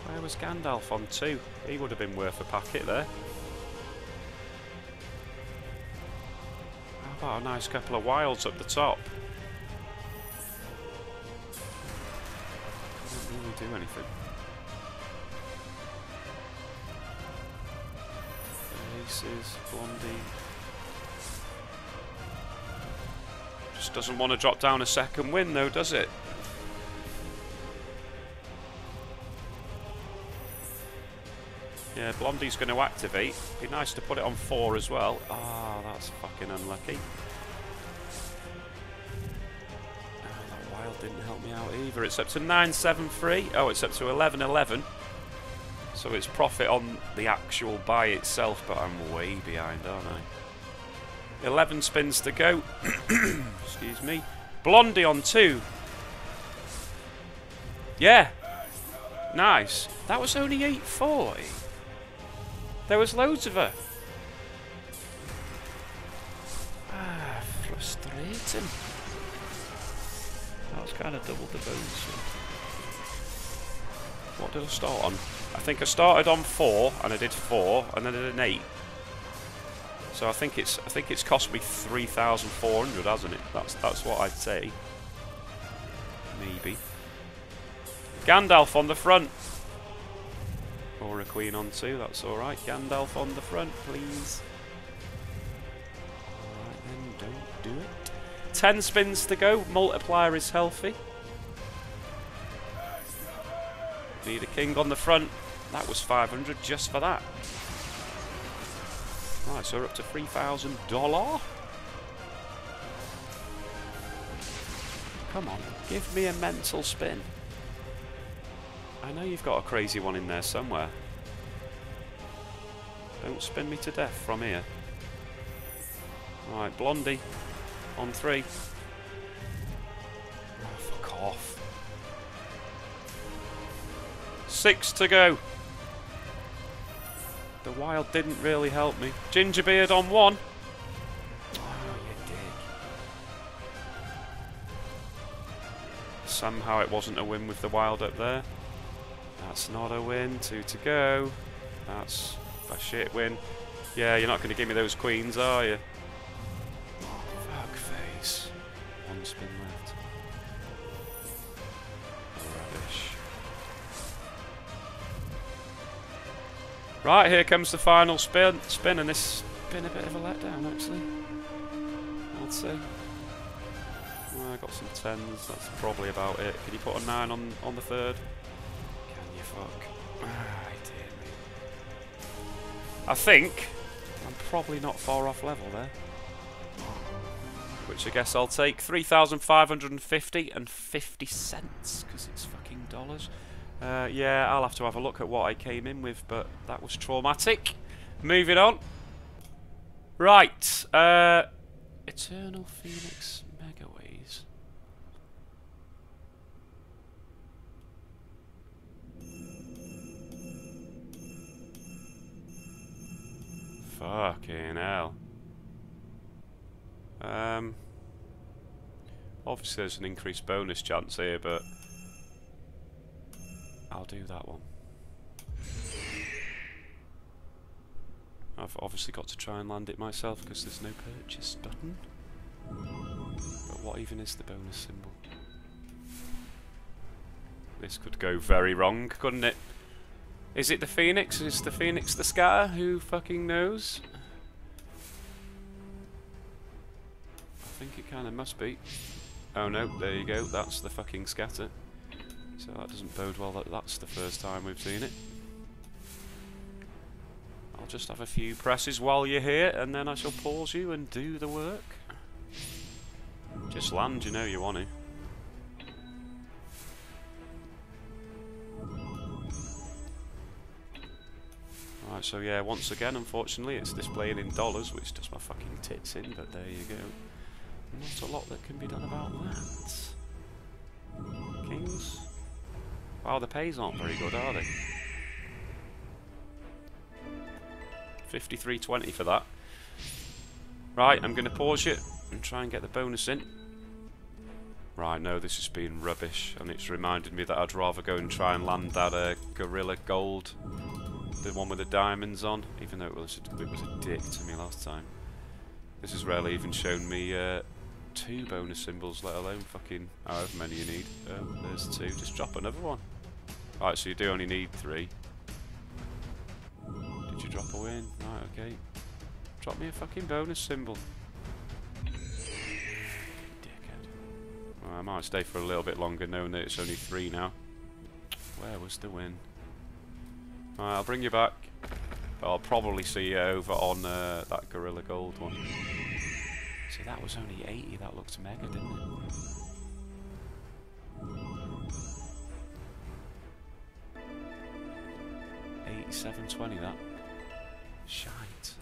Where was Gandalf on two? He would have been worth a packet there. How about a nice couple of wilds up the top? Doesn't really do anything. Aces, Blondie. Just doesn't want to drop down a second win though, does it? Yeah, Blondie's going to activate. Be nice to put it on four as well. Ah, oh, that's fucking unlucky. Oh, that wild didn't help me out either. It's up to 973. Oh, it's up to 1111. So it's profit on the actual buy itself, but I'm way behind, aren't I? 11 spins to go. Excuse me. Blondie on two. Yeah. Nice. That was only 840. There was loads of her. Ah, frustrating. That was kind of double the bonus. What did I start on? I think I started on four, and I did four, and then I did an eight. So I think it's I think it's cost me three thousand four hundred, hasn't it? That's that's what I'd say. Maybe. Gandalf on the front. Or a queen on two, that's alright. Gandalf on the front, please. Alright then, don't do it. Ten spins to go, multiplier is healthy. Need a king on the front. That was 500 just for that. Right, so we're up to $3,000. Come on, give me a mental spin. I know you've got a crazy one in there somewhere. Don't spin me to death from here. Right, Blondie. On three. Oh, fuck off. Six to go. The wild didn't really help me. Gingerbeard on one. Oh, you. Somehow it wasn't a win with the wild up there. That's not a win. Two to go. That's a shit win. Yeah, you're not going to give me those queens, are you? Right, here comes the final spin, spin and this has been a bit of a letdown, actually. I'd say. Well, I got some tens, that's probably about it. Can you put a nine on, on the third? Can you fuck. Ah, dear me. I think I'm probably not far off level there. Which I guess I'll take 3,550 and 50 cents because it's fucking dollars. Uh, yeah, I'll have to have a look at what I came in with, but that was traumatic. Moving on. Right. Uh, Eternal Phoenix Megaways. Fucking hell. Um, obviously there's an increased bonus chance here, but I'll do that one. I've obviously got to try and land it myself because there's no purchase button. But what even is the bonus symbol? This could go very wrong, couldn't it? Is it the Phoenix? Is the Phoenix the scatter? Who fucking knows? I think it kind of must be. Oh no, there you go. That's the fucking scatter. So that doesn't bode well that that's the first time we've seen it. I'll just have a few presses while you're here and then I shall pause you and do the work. Just land, you know you want to. Right, so yeah, once again, unfortunately, it's displaying in dollars, which does my fucking tits in, but there you go. Not a lot that can be done about that. Kings? Wow, the pays aren't very good, are they? 53.20 for that. Right, I'm going to pause it and try and get the bonus in. Right, no, this has been rubbish, and it's reminded me that I'd rather go and try and land that uh, Gorilla Gold the one with the diamonds on, even though it was a, it was a dick to me last time. This has rarely even shown me uh, two bonus symbols, let alone fucking however many you need. Oh, there's two. Just drop another one. Alright, so you do only need three. Did you drop a win? Right, okay. Drop me a fucking bonus symbol. Dickhead. Well, I might stay for a little bit longer knowing that it's only three now. Where was the win? Alright, I'll bring you back. But I'll probably see you over on uh, that Gorilla Gold one. See, that was only 80. That looked mega, didn't it? Eighty-seven twenty. That shite.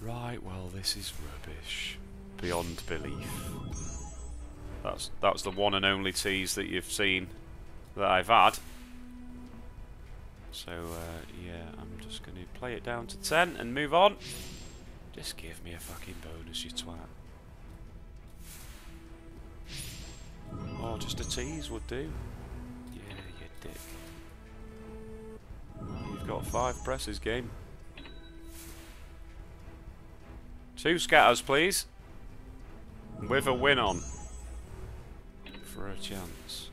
Right. Well, this is rubbish beyond belief. That's that's the one and only tease that you've seen that I've had. So uh, yeah, I'm just going to play it down to 10 and move on. Just give me a fucking bonus, you twat. Oh, just a tease would do. Yeah, you dick. You've got five presses, game. Two scatters, please. With a win on. For a chance.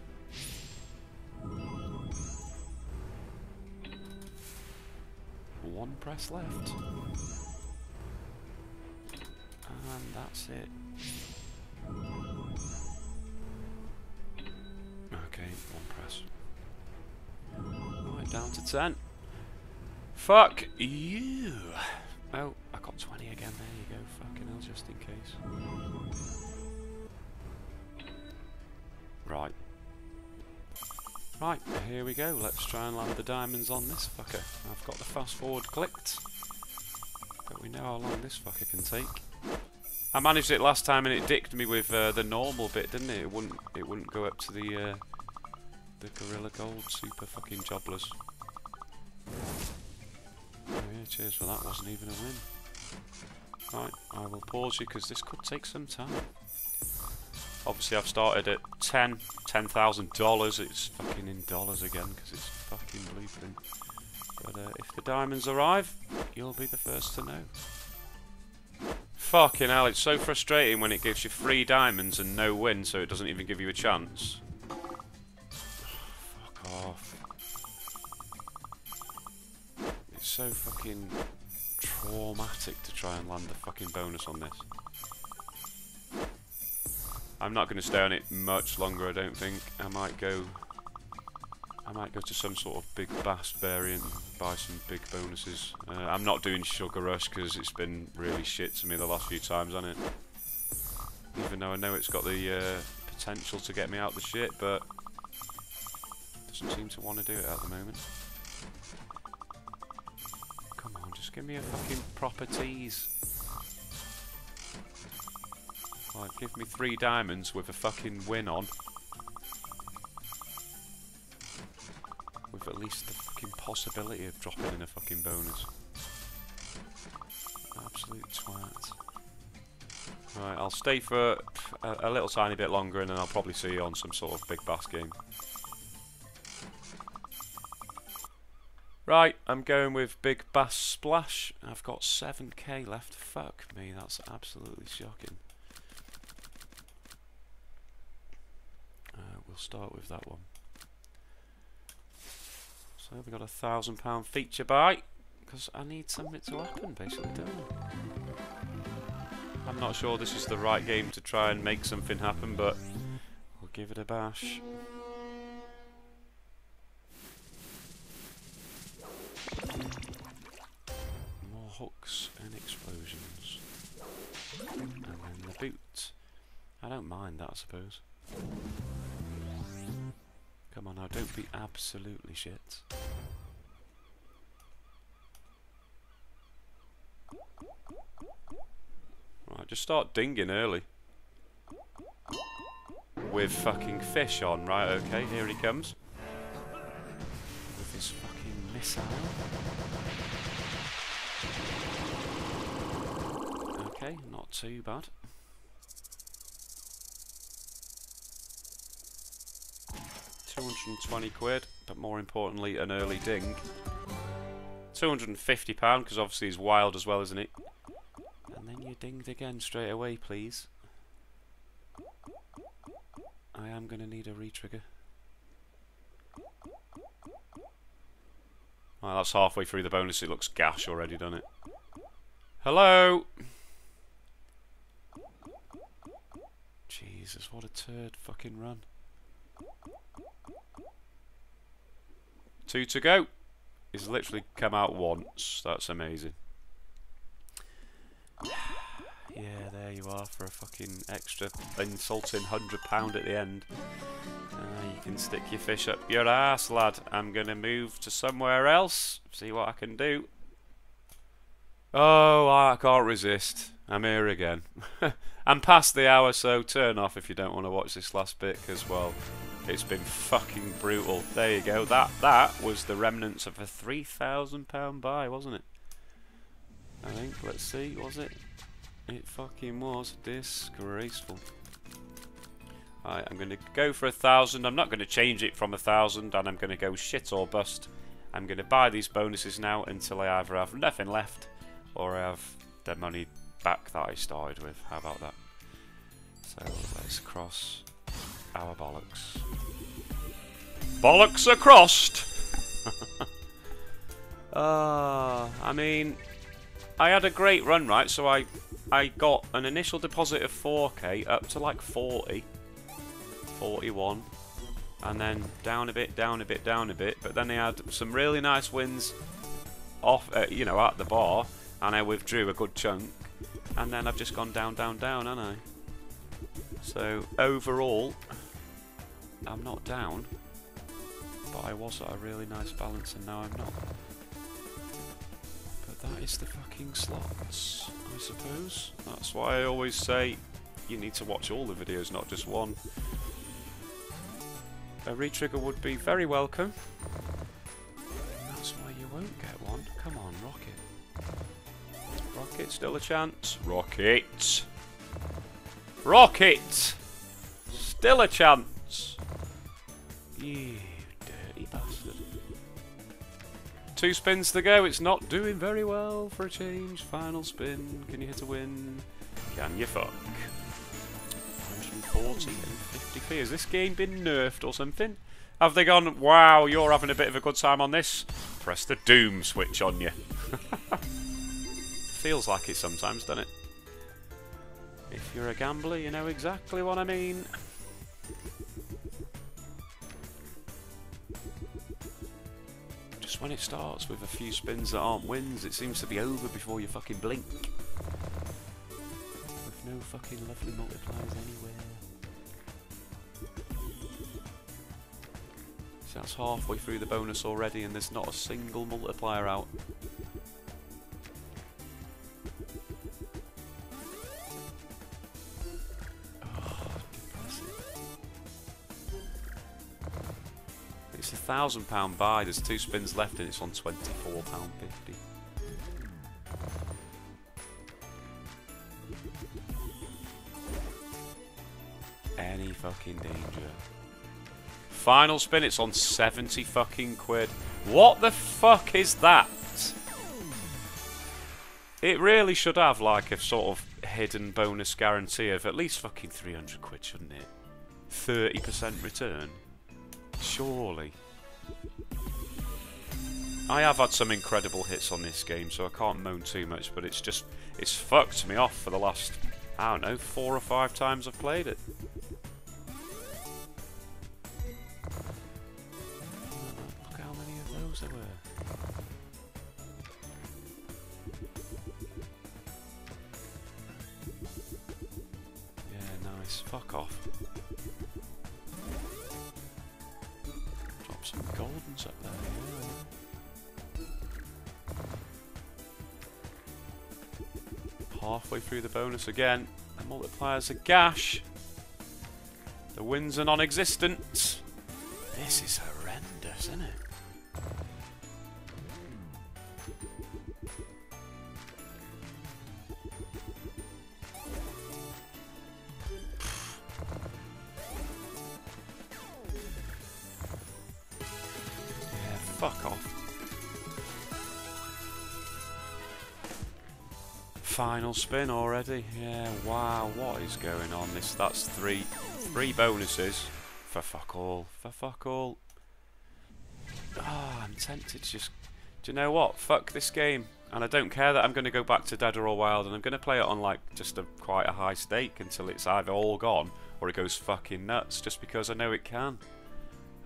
One press left. And that's it. One press. Right, down to 10. Fuck you! Oh, I got 20 again, there you go. Fucking hell, just in case. Right. Right, here we go. Let's try and land the diamonds on this fucker. I've got the fast forward clicked. But we know how long this fucker can take. I managed it last time and it dicked me with uh, the normal bit, didn't it? It wouldn't it wouldn't go up to the uh, the Gorilla Gold super fucking jobless. Oh yeah, cheers for that, wasn't even a win. Right, I will pause you because this could take some time. Obviously I've started at 10, $10,000. It's fucking in dollars again because it's fucking blueprint. But uh, if the diamonds arrive, you'll be the first to know. Fucking hell, it's so frustrating when it gives you three diamonds and no win, so it doesn't even give you a chance. It's so fucking traumatic to try and land the fucking bonus on this. I'm not going to stay on it much longer, I don't think. I might go... I might go to some sort of big bass variant buy some big bonuses. Uh, I'm not doing Sugar Rush because it's been really shit to me the last few times, hasn't it? Even though I know it's got the uh, potential to get me out of the shit, but... Doesn't seem to want to do it at the moment. Come on, just give me a fucking proper tease. Like, give me three diamonds with a fucking win on. With at least the fucking possibility of dropping in a fucking bonus. Absolute twat. Right, I'll stay for a, a, little tiny bit longer and then I'll probably see you on some sort of big bass game. Right, I'm going with Big Bass Splash. I've got 7k left. Fuck me, that's absolutely shocking. Uh, we'll start with that one. So we've got a thousand pound feature buy because I need something to happen basically, don't I? I'm not sure this is the right game to try and make something happen, but we'll give it a bash. I don't mind that, I suppose. Come on now, don't be absolutely shit. Right, just start dinging early. With fucking fish on, right, okay, here he comes. With his fucking missile. Okay, not too bad. 220 quid, but more importantly, an early ding. 250 pound, because obviously he's wild as well, isn't it? And then you dinged again straight away, please. I am going to need a retrigger. Well, that's halfway through the bonus. It looks gash already, doesn't it? Hello? Jesus, what a turd fucking run. Two to go. He's literally come out once. That's amazing. Yeah, there you are for a fucking extra insulting hundred pound at the end. Uh, you can stick your fish up your ass, lad. I'm gonna move to somewhere else. See what I can do. Oh, I can't resist. I'm here again. I'm past the hour, so turn off if you don't want to watch this last bit, because, well, it's been fucking brutal. There you go. That that was the remnants of a £3,000 buy, wasn't it? I think. Let's see. Was it? It fucking was. Disgraceful. Right, I'm going to go for a thousand. I'm not going to change it from a thousand, and I'm going to go shit or bust. I'm going to buy these bonuses now until I either have nothing left or I have the money back that I started with. How about that? So let's cross our bollocks. Bollocks are crossed! uh, I mean, I had a great run, right? So I, I got an initial deposit of 4k up to like 40, 41, and then down a bit, down a bit, down a bit. But then they had some really nice wins off, uh, you know, at the bar, and I withdrew a good chunk, and then I've just gone down, down, down, haven't I? So overall, not down, but I was at a really nice balance, and now I'm not. But that is the fucking slots, I suppose. That's why I always say you need to watch all the videos, not just one. A retrigger would be very welcome. That's why you won't get one. Come on, Rocket. Rocket, still a chance. Rocket! Rocket! Still a chance! You dirty bastard. Two spins to go. It's not doing very well for a change. Final spin. Can you hit a win? Can you fuck? 140 and 50p. Has this game been nerfed or something? Have they gone, wow, you're having a bit of a good time on this? Press the doom switch on you. Feels like it sometimes, doesn't it? If you're a gambler, you know exactly what I mean. When it starts with a few spins that aren't wins, it seems to be over before you fucking blink. With no fucking lovely multipliers anywhere. So that's halfway through the bonus already and there's not a single multiplier out. It's a thousand pound buy, there's two spins left and it's on £24.50. Any fucking danger. Final spin, it's on 70 fucking quid. What the fuck is that? It really should have like a sort of hidden bonus guarantee of at least fucking 300 quid, shouldn't it? 30% return? Surely. I have had some incredible hits on this game, so I can't moan too much, but it's just, it's fucked me off for the last, I don't know, four or five times I've played it. Look how many of those there were. Yeah, nice. Fuck off. Some goldens up there. Halfway through the bonus again. The multipliers are gash. The wins are non-existent. This is horrendous, isn't it? Final spin already. Yeah, wow, what is going on? This that's three three bonuses for fuck all. For fuck all. Ah, I'm tempted to just Do you know what? Fuck this game. And I don't care that I'm going to go back to Dead or Wild and I'm going to play it on like just a quite a high stake until it's either all gone or it goes fucking nuts just because I know it can.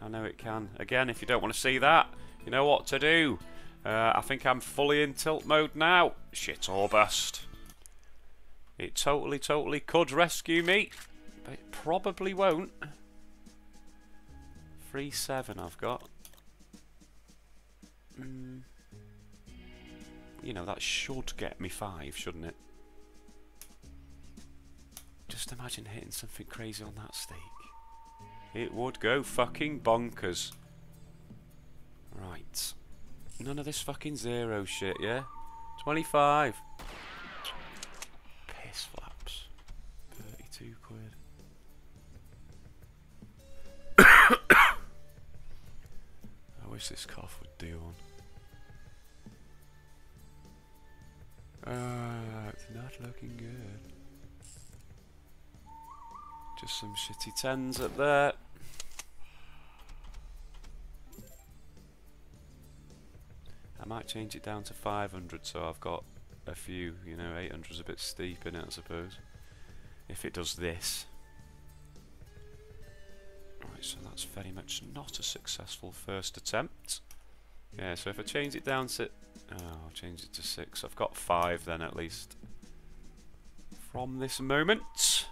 I know it can. Again, if you don't want to see that, You know what to do. Uh, I think I'm fully in tilt mode now. Shit or bust. It totally, totally could rescue me. But it probably won't. 3-7 I've got. Mm. You know, that should get me 5, shouldn't it? Just imagine hitting something crazy on that stake. It would go fucking bonkers. Right. None of this fucking zero shit, yeah? 25. Piss flaps. 32 quid. I wish this cough would do one. Uh, it's not looking good. Just some shitty tens up there. I might change it down to 500 so I've got a few, you know, 800 is a bit steep in it I suppose. If it does this. Right, so that's very much not a successful first attempt. Yeah, so if I change it down to... Oh, I'll change it to 6. I've got 5 then at least. From this moment.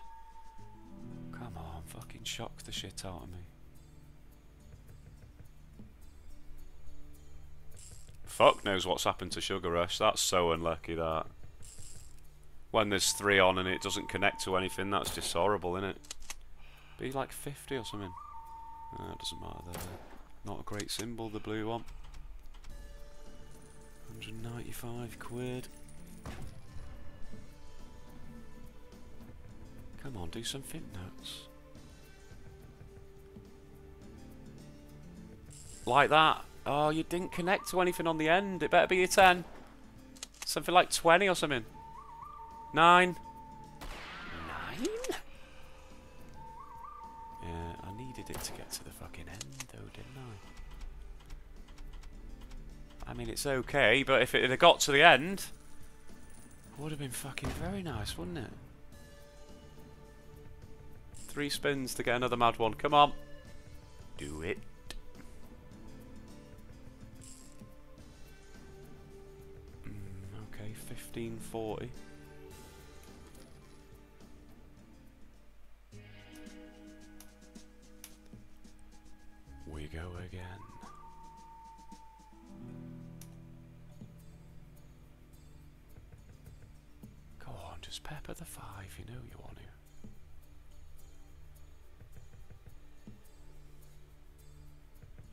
Come on, fucking shock the shit out of me. Fuck knows what's happened to Sugar Rush. That's so unlucky, that. When there's three on and it doesn't connect to anything, that's just horrible, isn't it? Be like 50 or something. No, it doesn't matter there. Not a great symbol, the blue one. 195 quid. Come on, do something nuts. Like that. Oh, you didn't connect to anything on the end. It better be a 10. Something like 20 or something. 9. 9? Yeah, I needed it to get to the fucking end though, didn't I? I mean, it's okay, but if it had got to the end, it would have been fucking very nice, wouldn't it? Three spins to get another mad one. Come on. Do it. 1540. We go again. Go on, just pepper the five, you know you want to.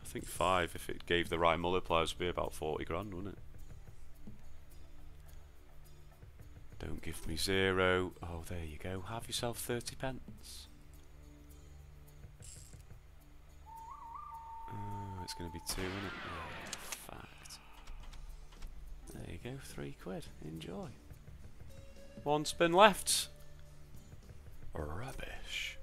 I think five, if it gave the right multipliers, would be about 40 grand, wouldn't it? Don't give me zero. Oh, there you go. Have yourself 30 pence. Oh, it's going to be two, isn't it? Yeah, fact. There you go, three quid. Enjoy. One spin left. Rubbish.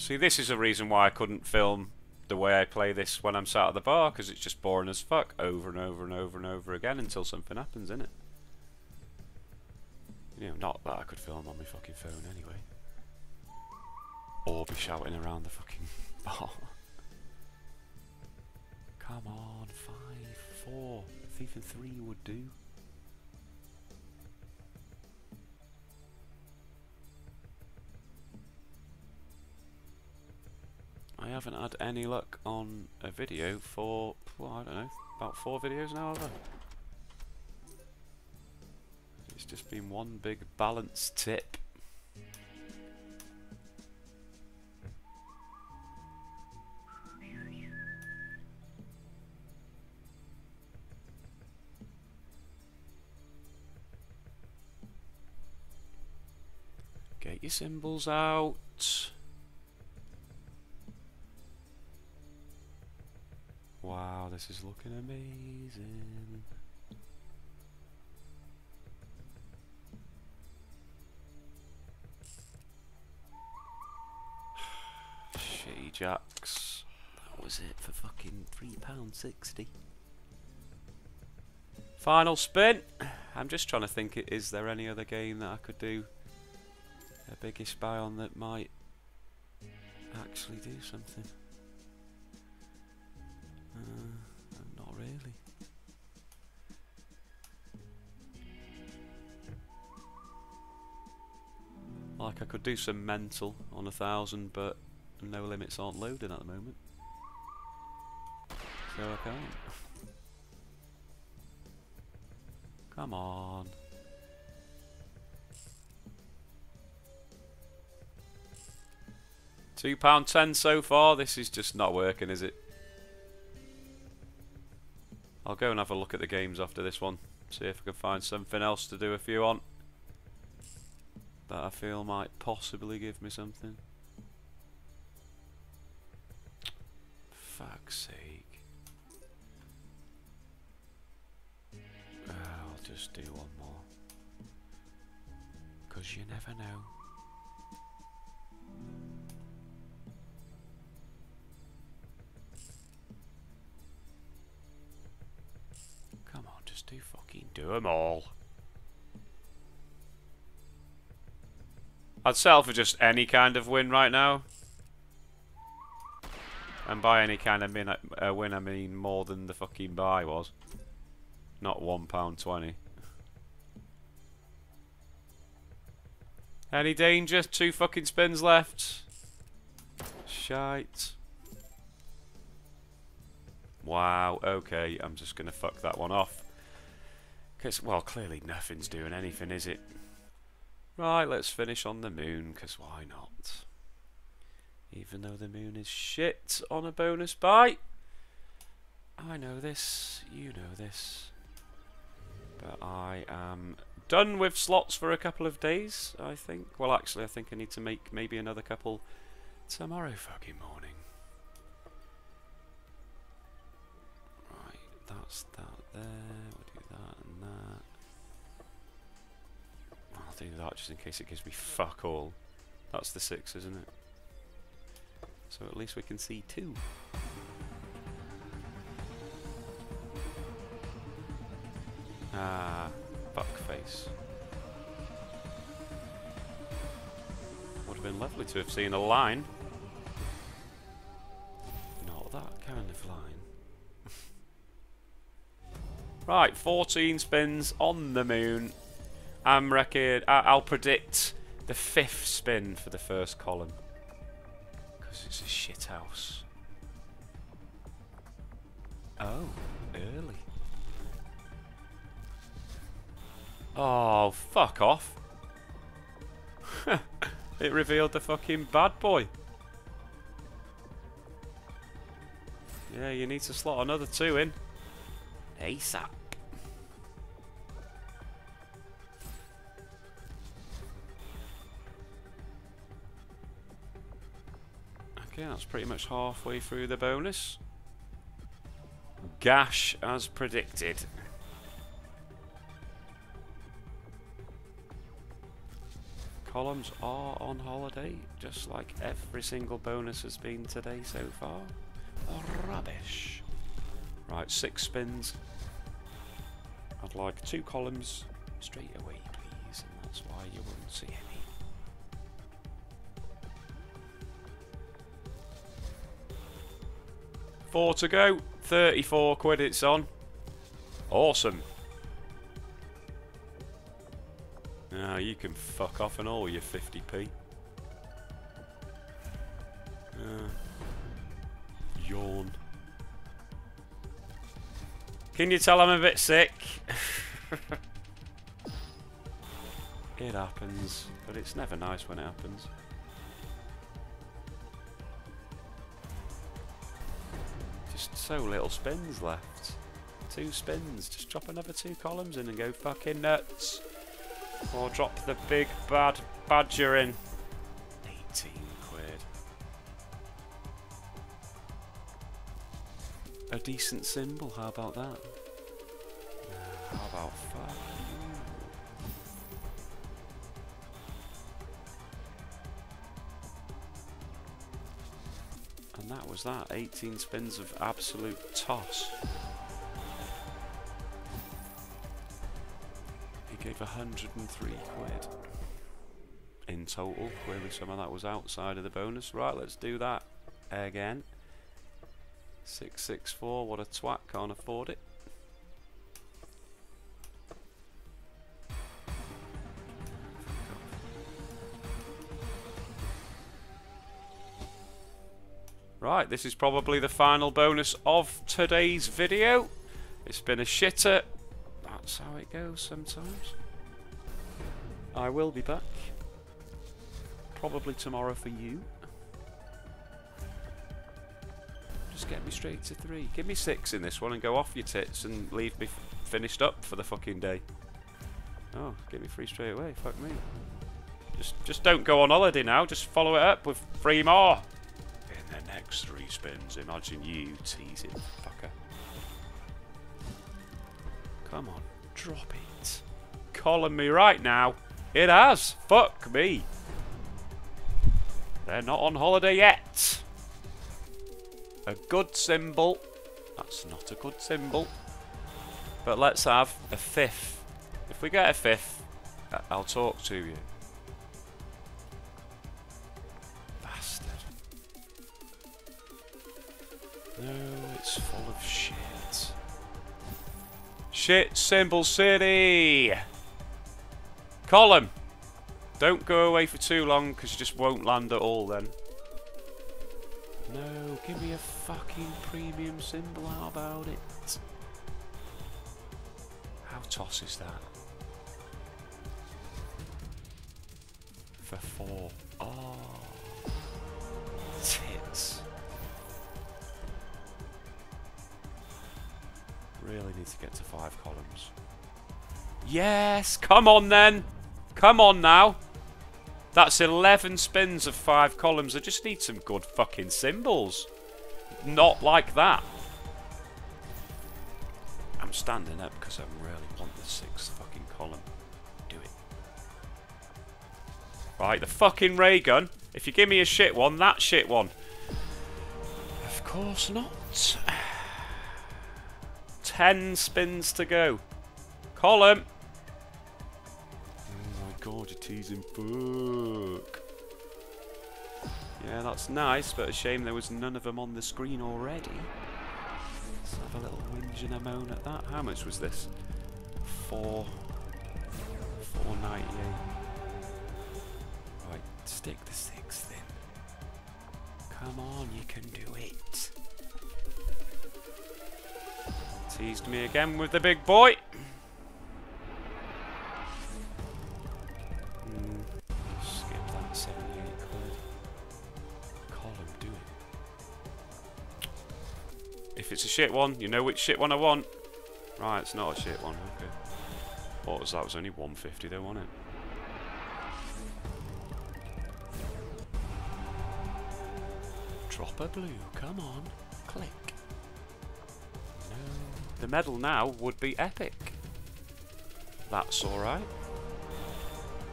See, this is a reason why I couldn't film the way I play this when I'm sat at the bar, because it's just boring as fuck, over and over and over and over again until something happens, innit? You know, not that I could film on my fucking phone anyway. Or be shouting around the fucking bar. Come on, five, four, if even three would do. I haven't had any luck on a video for, well, I don't know, about four videos now, have I? It's just been one big balance tip. Get your symbols out. Wow, this is looking amazing. Shitty jacks. That was it for fucking £3.60. Final spin. I'm just trying to think, is there any other game that I could do a biggest buy on that might actually do something. Uh, not really. Like I could do some mental on a thousand, but no limits aren't loading at the moment. So I can't. Come on. Two pound ten so far. This is just not working, is it? I'll go and have a look at the games after this one. See if I can find something else to do a few on. That I feel might possibly give me something. Fuck's sake. I'll just do one more. Because you never know. Just do fucking do them all. I'd sell for just any kind of win right now. And by any kind of uh, win, I mean more than the fucking buy was. Not one pound twenty. Any danger? Two fucking spins left. Shite. Wow, okay, I'm just gonna fuck that one off. Cause, well, clearly nothing's doing anything, is it? Right, let's finish on the moon, because why not? Even though the moon is shit on a bonus bite. I know this, you know this. But I am done with slots for a couple of days, I think. Well, actually, I think I need to make maybe another couple tomorrow fucking morning. Right, that's that there. Do that just in case it gives me fuck all. That's the six, isn't it? So at least we can see two. Ah, fuckface. Would have been lovely to have seen a line. Not that kind of line. right, 14 spins on the moon. I'm record. I'll predict the fifth spin for the first column. Because it's a shit house. Oh, early. Oh, fuck off. it revealed the fucking bad boy. Yeah, you need to slot another two in. ASAP. Okay, that's pretty much halfway through the bonus. Gash as predicted. Columns are on holiday, just like every single bonus has been today so far. Oh, rubbish. Right, six spins. I'd like two columns straight away, please, and that's why you won't see any. Four to go. 34 quid it's on. Awesome. Now you can fuck off and all your 50p. Uh, yawn. Can you tell I'm a bit sick? it happens, but it's never nice when it happens. So little spins left. Two spins. Just drop another two columns in and go fucking nuts. Or drop the big bad badger in. 18 quid. A decent symbol, how about that? How about That was that. 18 spins of absolute toss. He gave 103 quid. in total. Clearly some of that was outside of the bonus. Right, let's do that again. 664, what a twat, can't afford it. Right, this is probably the final bonus of today's video. It's been a shitter. That's how it goes sometimes. I will be back. Probably tomorrow for you. Just get me straight to three. Give me six in this one and go off your tits and leave me finished up for the fucking day. Oh, get me free straight away. Fuck me. Just, just don't go on holiday now. Just follow it up with three more three spins. Imagine you teasing, fucker. Come on, drop it. Calling me right now. It has. Fuck me. They're not on holiday yet. A good symbol. That's not a good symbol. But let's have a fifth. If we get a fifth, I'll talk to you. No, it's full of shit. Shit Symbol City! Column! Don't go away for too long, because you just won't land at all then. No, give me a fucking premium symbol, how about it? How toss is that? For four. Oh. Really need to get to five columns. Yes! Come on then! Come on now! That's 11 spins of five columns. I just need some good fucking symbols. Not like that. I'm standing up because I really want the sixth fucking column. Do it. Right, the fucking ray gun. If you give me a shit one, that shit one. Of course not. Ten spins to go. Column. Oh my god, you're teasing. Fuck. Yeah, that's nice, but a shame there was none of them on the screen already. Let's have a little whinge and a moan at that. How much was this? Four. Four ninety eight. Right, stick the sixth in. Come on, you can do it. Teased me again with the big boy. Mm, skip that 78 quid. Column, do it. If it's a shit one, you know which shit one I want. Right, it's not a shit one, okay. What was that? It was only 150 though, wasn't it? Drop a blue, come on. The medal now would be epic. That's alright.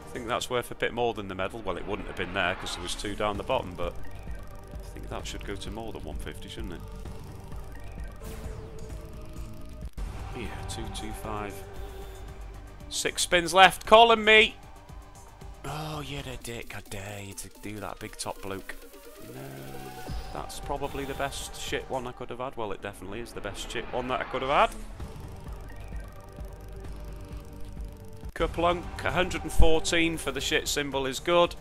I think that's worth a bit more than the medal. Well, it wouldn't have been there because there was two down the bottom, but I think that should go to more than 150, shouldn't it? Yeah, 225. Six spins left. Calling me! Oh, you're a dick. I dare you to do that, big top bloke. No, that's probably the best shit one I could have had. Well, it definitely is the best shit one that I could have had. Kuplunk, 114 for the shit symbol is good.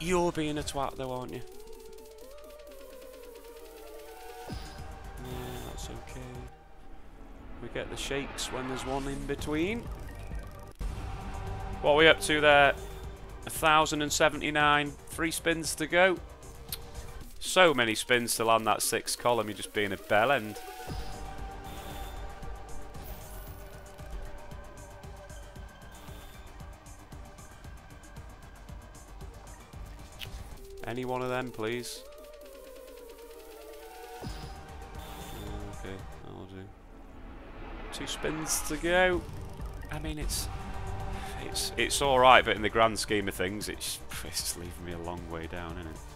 You're being a twat though, aren't you? Yeah, that's okay. We get the shakes when there's one in between. What are we up to there? 1,079. Three spins to go. So many spins to land that sixth column. You're just being a bell end. Any one of them, please. Okay, that'll do. Two spins to go. I mean, it's it's it's all right, but in the grand scheme of things, it's it's leaving me a long way down, isn't it?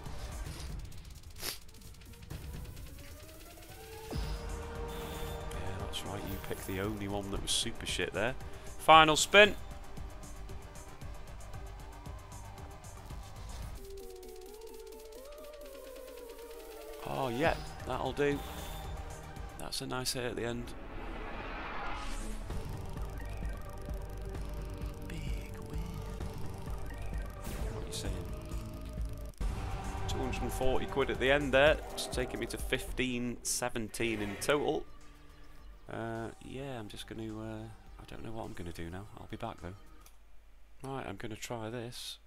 right, you picked the only one that was super shit there. Final spin. Oh, yeah, that'll do. That's a nice hit at the end. Big win. What are you saying? 240 quid at the end there. It's taking me to 15.17 in total. Uh, yeah, I'm just going to... Uh, I don't know what I'm going to do now. I'll be back though. Right, I'm going to try this.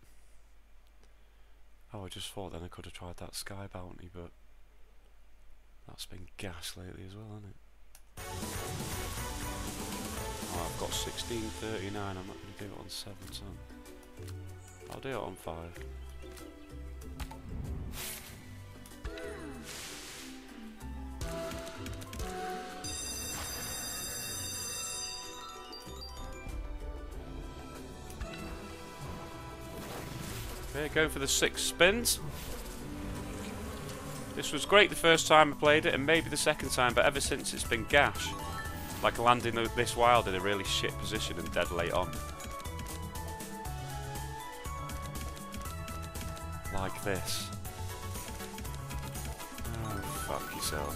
Oh, I just thought then I could have tried that Sky Bounty, but that's been gas lately as well, hasn't it? Oh, I've got 1639, I'm not going to do it on 7 ton. I'll do it on 5. Okay, going for the six spins. This was great the first time I played it, and maybe the second time, but ever since it's been gash. Like landing this wild in a really shit position and dead late on. Like this. Oh, fuck yourself.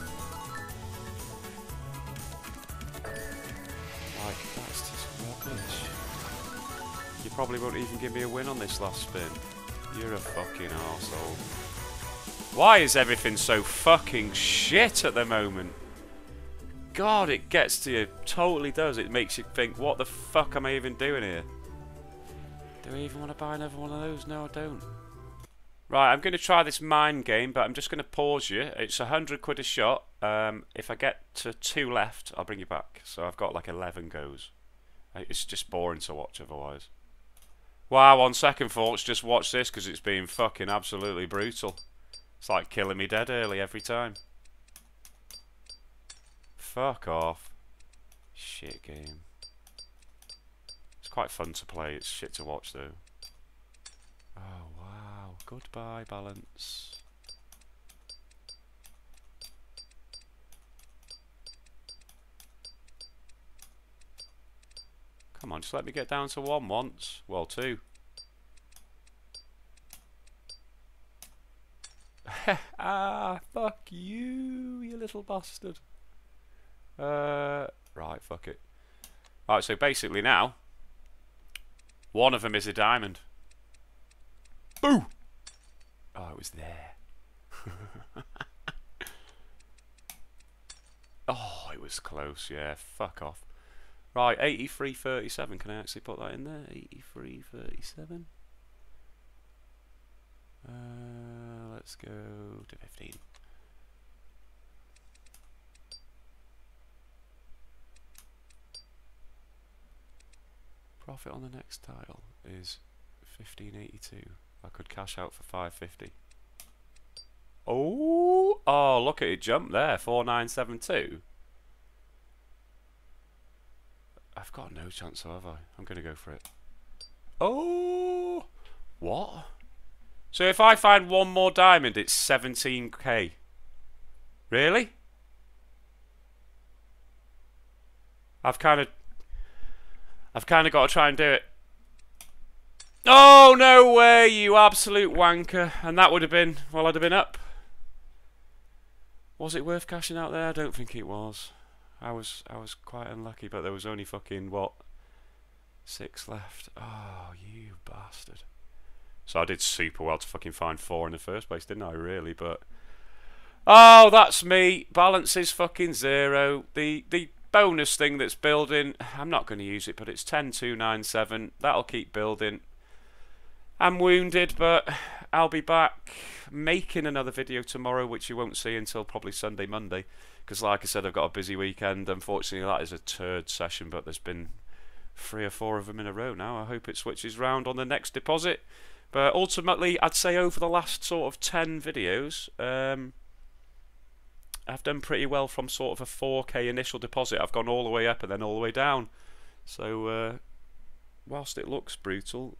Like, that's just rubbish. You probably won't even give me a win on this last spin. You're a fucking arsehole. Why is everything so fucking shit at the moment? God, it gets to you. Totally does. It makes you think, what the fuck am I even doing here? Do I even want to buy another one of those? No, I don't. Right, I'm going to try this mind game, but I'm just going to pause you. It's a hundred quid a shot. Um, if I get to two left, I'll bring you back. So I've got like 11 goes. It's just boring to watch otherwise. Wow, on second thoughts, just watch this because it's been fucking absolutely brutal. It's like killing me dead early every time. Fuck off. Shit game. It's quite fun to play, it's shit to watch though. Oh wow, goodbye balance. Come on, just let me get down to one once. Well, two. ah, fuck you, you little bastard. Uh, right, fuck it. Right, so basically now, one of them is a diamond. Boo! Oh, it was there. oh, it was close, yeah, fuck off. Right, 83.37. Can I actually put that in there? 83.37. Uh, let's go to 15. Profit on the next tile is 1582. I could cash out for 550. Oh, oh, look at it jump there, 4972. I've got no chance, have I? I'm going to go for it. Oh! What? So if I find one more diamond, it's 17k. Really? I've kind of... I've kind of got to try and do it. Oh, no way, you absolute wanker. And that would have been... Well, I'd have been up. Was it worth cashing out there? I don't think it was. I was I was quite unlucky, but there was only fucking what six left. Oh, you bastard! So I did super well to fucking find four in the first place, didn't I? Really, but oh, that's me. Balance is fucking zero. The the bonus thing that's building, I'm not going to use it, but it's ten two nine seven. That'll keep building. I'm wounded, but I'll be back making another video tomorrow, which you won't see until probably Sunday, Monday because like I said I've got a busy weekend. Unfortunately that is a third session but there's been three or four of them in a row now. I hope it switches round on the next deposit. But ultimately I'd say over the last sort of 10 videos um, I've done pretty well from sort of a 4k initial deposit. I've gone all the way up and then all the way down. So uh, whilst it looks brutal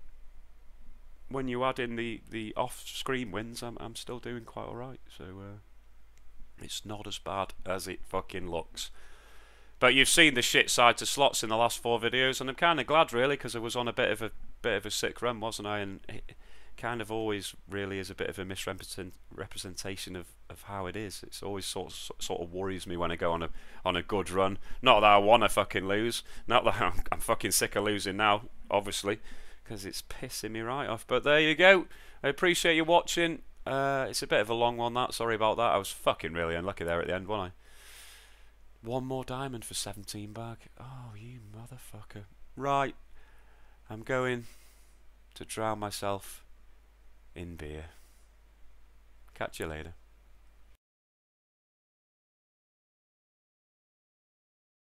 when you add in the, the off-screen wins I'm, I'm still doing quite alright. So uh, it's not as bad as it fucking looks. But you've seen the shit side to slots in the last four videos, and I'm kind of glad really because I was on a bit of a bit of a sick run, wasn't I? And it, kind of always really is a bit of a misrepresentation of, of how it is. It's always sort of, sort of worries me when I go on a on a good run. Not that I want to fucking lose. Not that I'm, I'm fucking sick of losing now, obviously, because it's pissing me right off. But there you go. I appreciate you watching. Uh, it's a bit of a long one, that. Sorry about that. I was fucking really unlucky there at the end, wasn't I? One more diamond for 17 bag. Oh, you motherfucker. Right. I'm going to drown myself in beer. Catch you later.